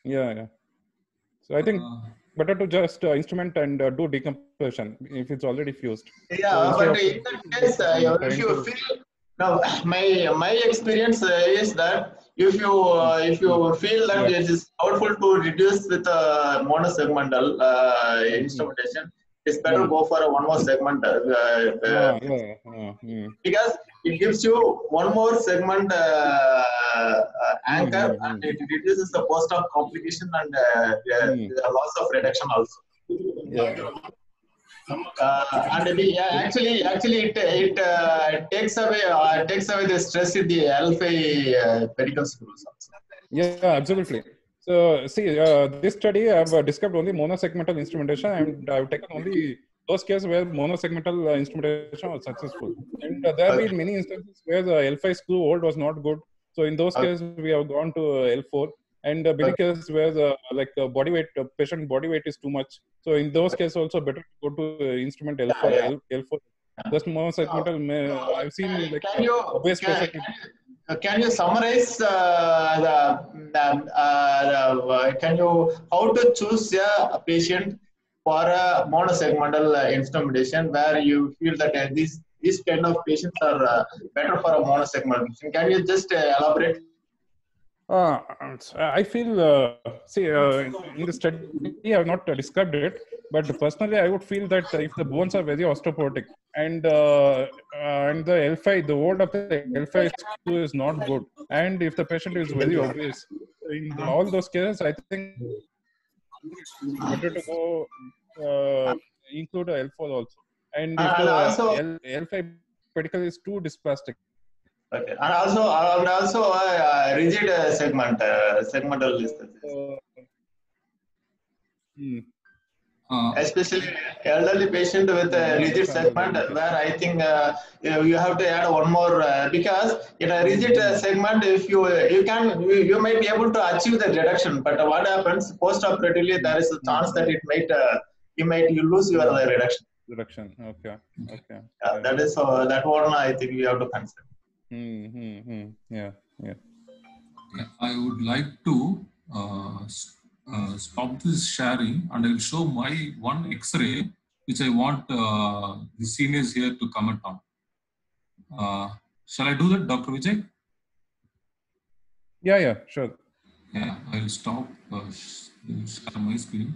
Yeah, yeah. So I think better to just uh, instrument and uh, do decompression if it's already fused. Yeah, So but in that case, uh, if you feel no, my my experience uh, is that if you uh, if you feel that it is powerful to reduce with a monosegmental uh, instrumentation, it's better go for a one more segment uh, uh, Ah, yeah, yeah, hmm. because it gives you one more segment uh, uh, anchor and it reduces the cost of complication and uh, uh, the loss of reduction also. Uh, and the, yeah, actually, actually, it it uh, takes away uh, takes away the stress in the alpha uh, pedicle screws. Also. Yeah, absolutely. So, see, uh, this study I've uh, described only monosegmental instrumentation, and I've taken only those cases where monosegmental uh, instrumentation was successful. And uh, there have been many instances where the L5 screw hold was not good. So, in those Okay. cases, we have gone to uh, L4. And uh, many cases where the like uh, body weight, uh, patient body weight is too much. So, in those cases, also better to go to uh, instrument L4. Yeah, L, L4. Just monosegmental, may, I've seen like Can you obvious can, patient. uh, can you summarize uh, the, the, uh, uh, can you how to choose a patient for a monosegmental uh, instrumentation where you feel that uh, these these kind of patients are uh, better for a monosegmental? Can you just uh, elaborate? Uh, I feel, uh, see, uh, in the study, I have not uh, described it, but personally, I would feel that if the bones are very osteoporotic and uh, and the L5, the hold of the L5 is not good, and if the patient is very obese, in all those cases, I think better to go uh, include a L4 also. And if the also- L, L5 pedicle is too dysplastic, Okay. And also and also uh, rigid uh, segment uh, segmental listhesis. especially elderly patient with a rigid segment where I think uh, you you have to add one more uh, because in a rigid uh, segment if you you can you, you might be able to achieve the reduction but what happens post operatively there is a chance that it might uh, you might you lose your uh, reduction reduction. Okay, okay. uh, that is uh, that one I think we have to consider Hmm, hmm, hmm. Yeah, yeah. I would like to uh, uh, stop this sharing and I will show my one X-ray which I want uh, the seniors here to comment on. Uh, shall I do that, Dr. Vijay? Yeah, yeah, sure. Yeah, I will stop uh, share my screen.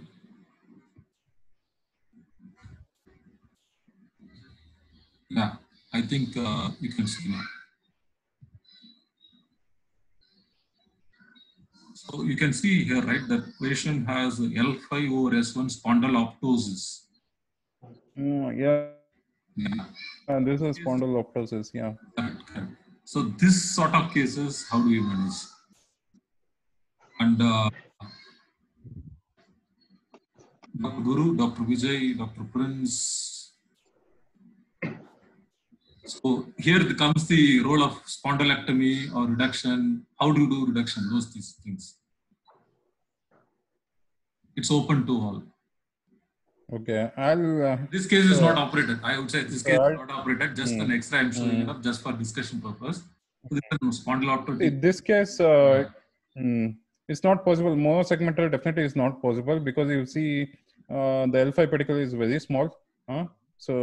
Yeah, I think uh, you can see now. So you can see here, right, that patient has L5 over S1 spondyloptosis. Oh, yeah. Yeah. Uh, this is spondyloptosis. Yeah. So this sort of cases, how do you manage? And uh, Dr. Guru, Dr. Vijay, Dr. Prince. So here comes the role of spondylectomy or reduction. How do you do reduction? Those these things. It's open to all. Okay. I'll. Uh, This case is not operated. I would say this case is not operated. Just Hmm. an X-ray I'm showing it Hmm. up just for discussion purpose. In this case, uh, hmm, it's not possible. Monosegmental definitely is not possible because you see uh, the L5 pedicle is very small. Huh? So,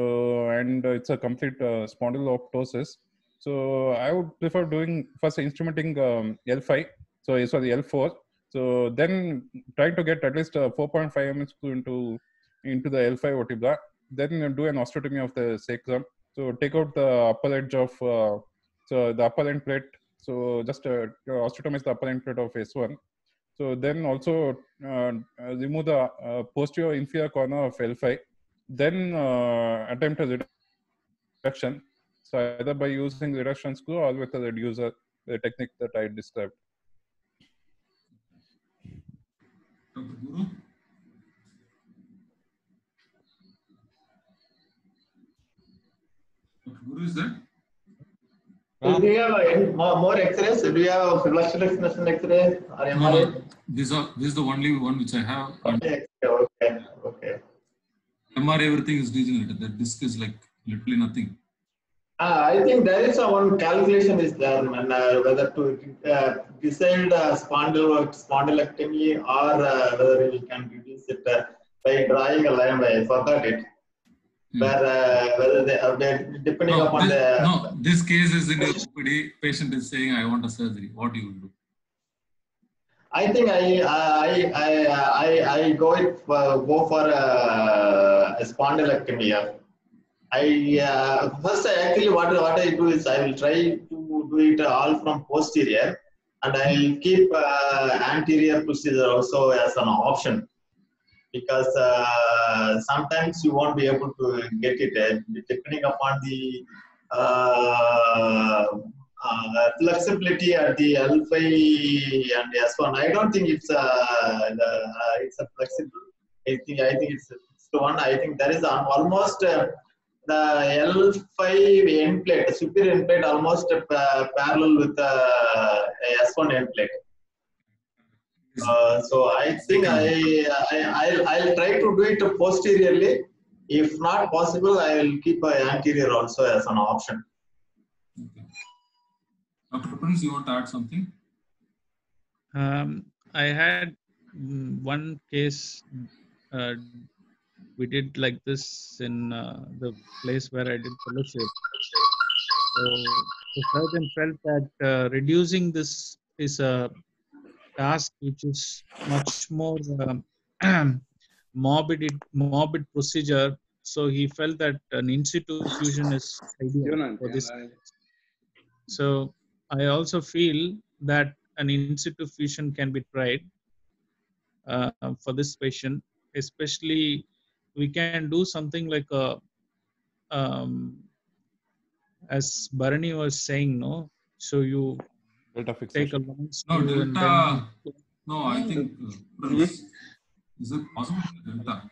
and uh, it's a complete uh, spondyloptosis. So, I would prefer doing first instrumenting um, L5. So, it's sorry, L4. So, then trying to get at least uh, 4.5 mm screw into into the L5 vertebra. Then do an osteotomy of the sacrum. So, take out the upper edge of uh, so the upper end plate. So just uh, osteotomize the upper end plate of S1. So then also uh, uh, remove the uh, posterior inferior corner of L5. Then uh, attempt a reduction. So either by using reduction screw or with a reducer, the technique that I described. Dr. Guru? Dr. Guru is there? Do you have more, more X-rays? Do you have flexion extension X-ray or MRI? no, this are this is the only one which I have. Okay, okay, okay. MRI, everything is degenerated. The disc is like literally nothing. Uh, I think there is a one calculation is there, and uh, whether to uh, decide uh, spondyle spondylectomy or uh, whether we can reduce it uh, by drawing a line. I forgot it. Where uh, whether they, they depending No, upon this, the no, this case is in a OPD. Patient is saying, "I want a surgery." What do you do? I think I I I I, I go it uh, go for uh, a spondylectomy. yeah. I uh, first I actually what what I do is I will try to do it all from posterior, and I'll keep uh, anterior procedure also as an option because uh, sometimes you won't be able to get it uh, depending upon the uh, uh, flexibility at the L5 and S1. I don't think it's a uh, it's a flexible. I think I think it's, it's the one. I think there is almost uh, the L5 end plate, superior end plate, almost uh, parallel with the S1 end plate. Uh, so I think I, I I'll, I'll try to do it posteriorly. If not possible, I will keep a anterior also as an option. Dr. Prince, you want to add something? Um, I had mm, one case. We did like this in uh, the place where I did fellowship. So the surgeon felt that uh, reducing this is a task which is much more um, morbid morbid procedure. So he felt that an in situ fusion is ideal for this. So I also feel that an in situ fusion can be tried uh, for this patient, especially we can do something like a, um, as Bharani was saying, no. So you Delta take a fixation. long No, delta. then No, I think. Uh, is it possible? Delta.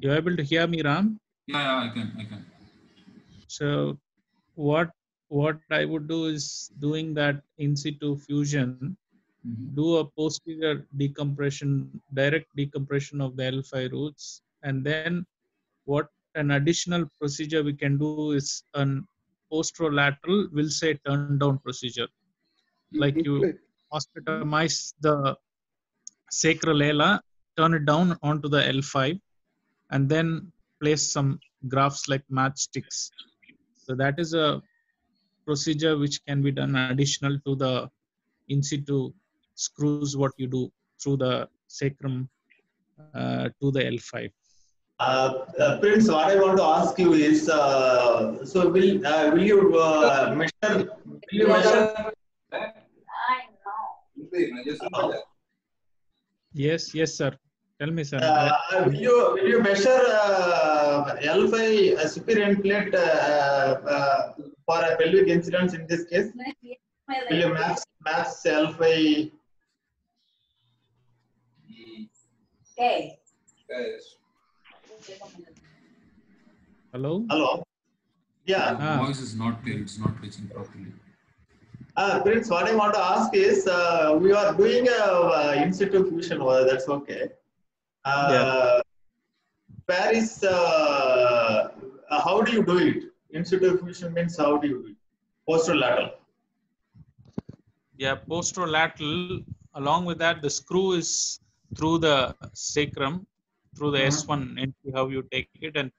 you're able to hear me, Ram. Yeah, yeah, I can, I can. So what what I would do is doing that in situ fusion, Mm-hmm. do a posterior decompression, direct decompression of the L5 roots, and then what an additional procedure we can do is an posterolateral we'll say turn down procedure. Mm-hmm. Like you osteotomize the sacral ala, turn it down onto the L5, and then place some grafts like matchsticks. So that is a procedure which can be done additional to the in situ screws what you do through the sacrum uh, to the L5. Uh, uh, Prince, what I want to ask you is, uh, so will uh, will you uh, measure? Will you measure? Yes, yes, sir. Tell me, sir. Uh, will you will you measure uh, L5 uh, superior end plate uh, uh, for a pelvic incidence in this case? Will you match match L5? Okay. Hello. Hello. Yeah. Ah. Voice is not clear. It's not reaching properly. Uh, Prince, what I want to ask is, uh, we are doing a uh, in situ fusion. Well, that's okay. Uh, Where is? Uh, uh, how do you do it? In situ fusion means how do you do it? Posterolateral. Yeah, posterolateral. Along with that, the screw is through the sacrum, through the S1 entry, how you take it, and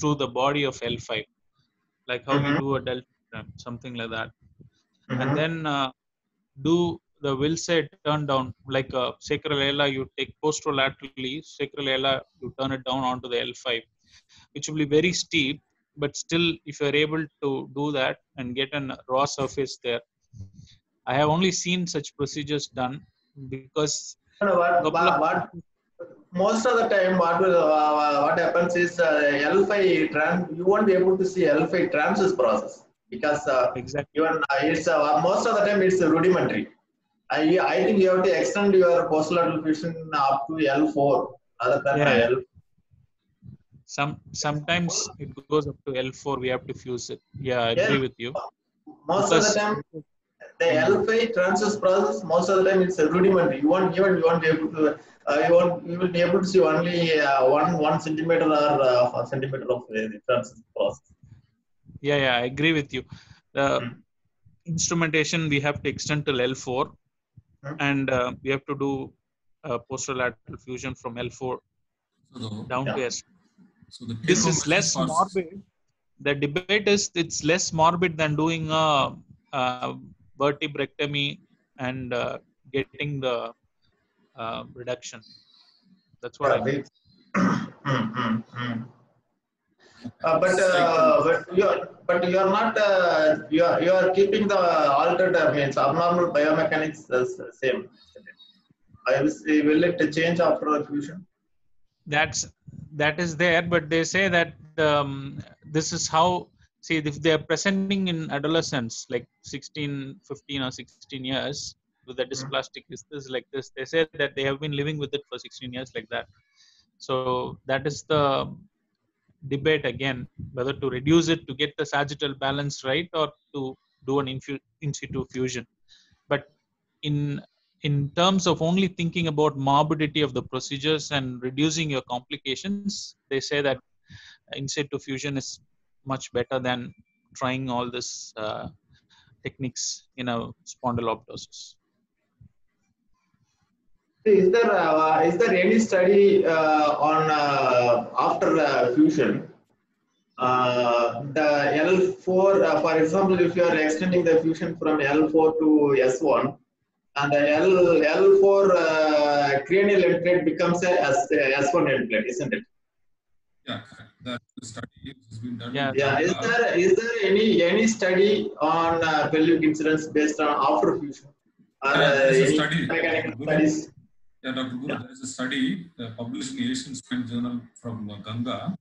through the body of L5, like how you Mhm. do a delta, something like that. Mhm. And then uh, do the will say turn down, like a sacral ala, you take posterolaterally, sacral ala, you turn it down onto the L5, which will be very steep, but still, if you're able to do that and get a raw surface there, I have only seen such procedures done because No, no, what, what, what, most of the time, what will, uh, what happens is uh, L5 trans. You won't be able to see L5 transverse process because uh, exactly. even uh, it's uh, most of the time it's rudimentary. I I think you have to extend your posterolateral fusion up to L4 other than Yeah. L. some sometimes it goes up to L4. We have to fuse it. Yeah, I agree with you. Most of the time, the L5 transverse process, most of the time it's a rudimentary. You won't even you won't be able to. Uh, you won't you will be able to see only uh, one one centimeter or uh, a centimeter of uh, the transverse process. Yeah, yeah, I agree with you. The instrumentation we have to extend till L4, and uh, we have to do uh, posterolateral fusion from L4 down to S. So the This is less message morbid. The debate is it's less morbid than doing a, a vertebrectomy and uh, getting the uh, reduction. That's what I Yeah, mean. Hmm, hmm, hmm. Uh, but uh, but you are but you are not uh, you are you are keeping the altered uh, means abnormal biomechanics as same. I will say, will it change after the fusion? that's that is there but they say that um, this is how see if they are presenting in adolescence like 16 15 or 16 years with the mm-hmm. dysplastic is this like this they say that they have been living with it for 16 years like that. So that is the debate again whether to reduce it to get the sagittal balance right or to do an infu- in situ fusion. But in in terms of only thinking about morbidity of the procedures and reducing your complications, they say that in situ fusion is much better than trying all this uh, techniques in a spondyloptosis. Is there uh, is there any study uh, on uh, after uh, fusion? Uh, the L4, uh, for example, if you are extending the fusion from L4 to S1, and the L, L4 uh, cranial implant becomes a S, S1 implant, isn't it? Yeah, correct. That the study has been done. Yeah. Yeah. Is there is there any any study on uh, pelvic incidence based on after fusion? Or, Yeah, uh, there's a study. mechanical Guru. studies? Yeah, Dr. Guru, there is a study uh, published in Asian Spine Journal from uh, Ganga.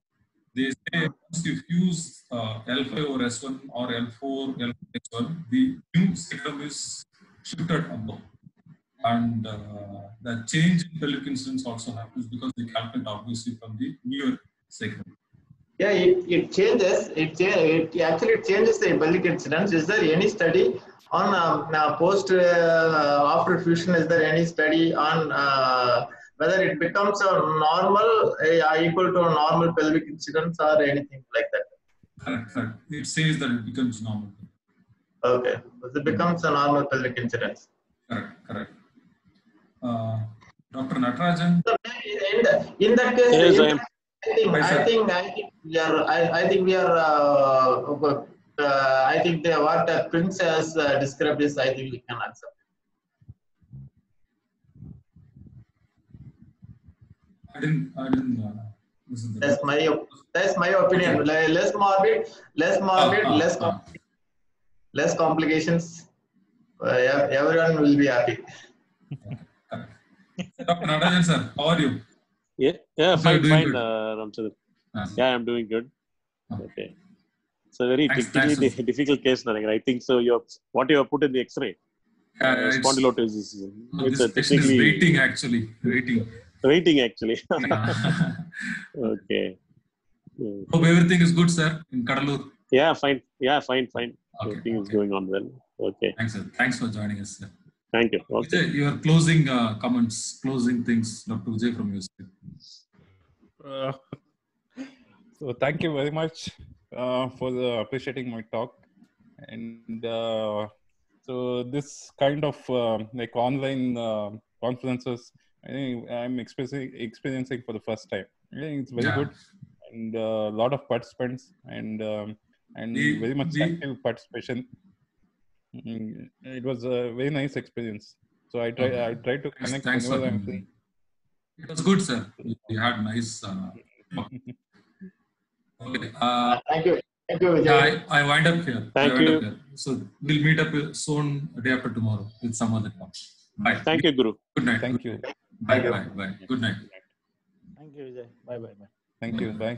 They say once you fuse uh, L5 or S1 or L4, L5, S1, the new sectum is shifted above. And uh, the change in pelvic incidence also happens because they calculate obviously from the newer segment. Yeah, it, it changes. It, it actually changes the pelvic incidence. Is there any study on um, now post uh, after fusion? Is there any study on uh, whether it becomes a normal uh, equal to a normal pelvic incidence or anything like that? Correct, correct. It says that it becomes normal. Okay, it becomes a normal pelvic incidence. Correct, correct. Uh, Dr. Natarajan, In, the, in that case, Yes, in I am. I think I think I think we are I, I think we are uh, uh, I think the, what uh, Prince has uh, described is I think we can accept. I didn't, I didn't uh, listen to that. That's my that's my opinion. Le- Less morbid, less morbid, ah, less com- less complications. Uh, everyone will be happy. Dr. Natarajan, sir, how are you? Yeah, yeah, You're fine, fine, uh. Ah. Yeah, I'm doing good. Okay. It's a very Thanks- technically thanks, difficult case. I think so. You what you have put in the X-ray, Uh, uh, it's- spondylosis. No, It's this patient is waiting actually, waiting. waiting actually. Yeah. okay. Hope everything is good, sir, in Cuddalore. Yeah, fine. Yeah, fine, fine. Okay, Everything is going on well. Okay. Thanks, sir. Thanks for joining us, sir. Thank you. Okay. Vijay, your closing uh, comments, closing things, Dr. Vijay from your side. Uh, so thank you very much uh, for the appreciating my talk. And uh, so this kind of uh, like online uh, conferences i think i'm experiencing experiencing for the first time. I think it's very Yeah. good. And a lot of participants and um, and The- very much the- active participation. Mm, it was a very nice experience. So i try Okay. i try to connect for whenever i'm free It was good, sir. You had nice. Uh, okay. Uh, Thank you. Thank you, yeah, Vijay. I, I wind up here. Thank you. Here. So we'll meet up soon, day after tomorrow, with some other talk. Bye. Thank you, Guru. Good night. thank you Bye. Bye. Bye. Good night. Thank you, Vijay. Bye bye bye. thank you bye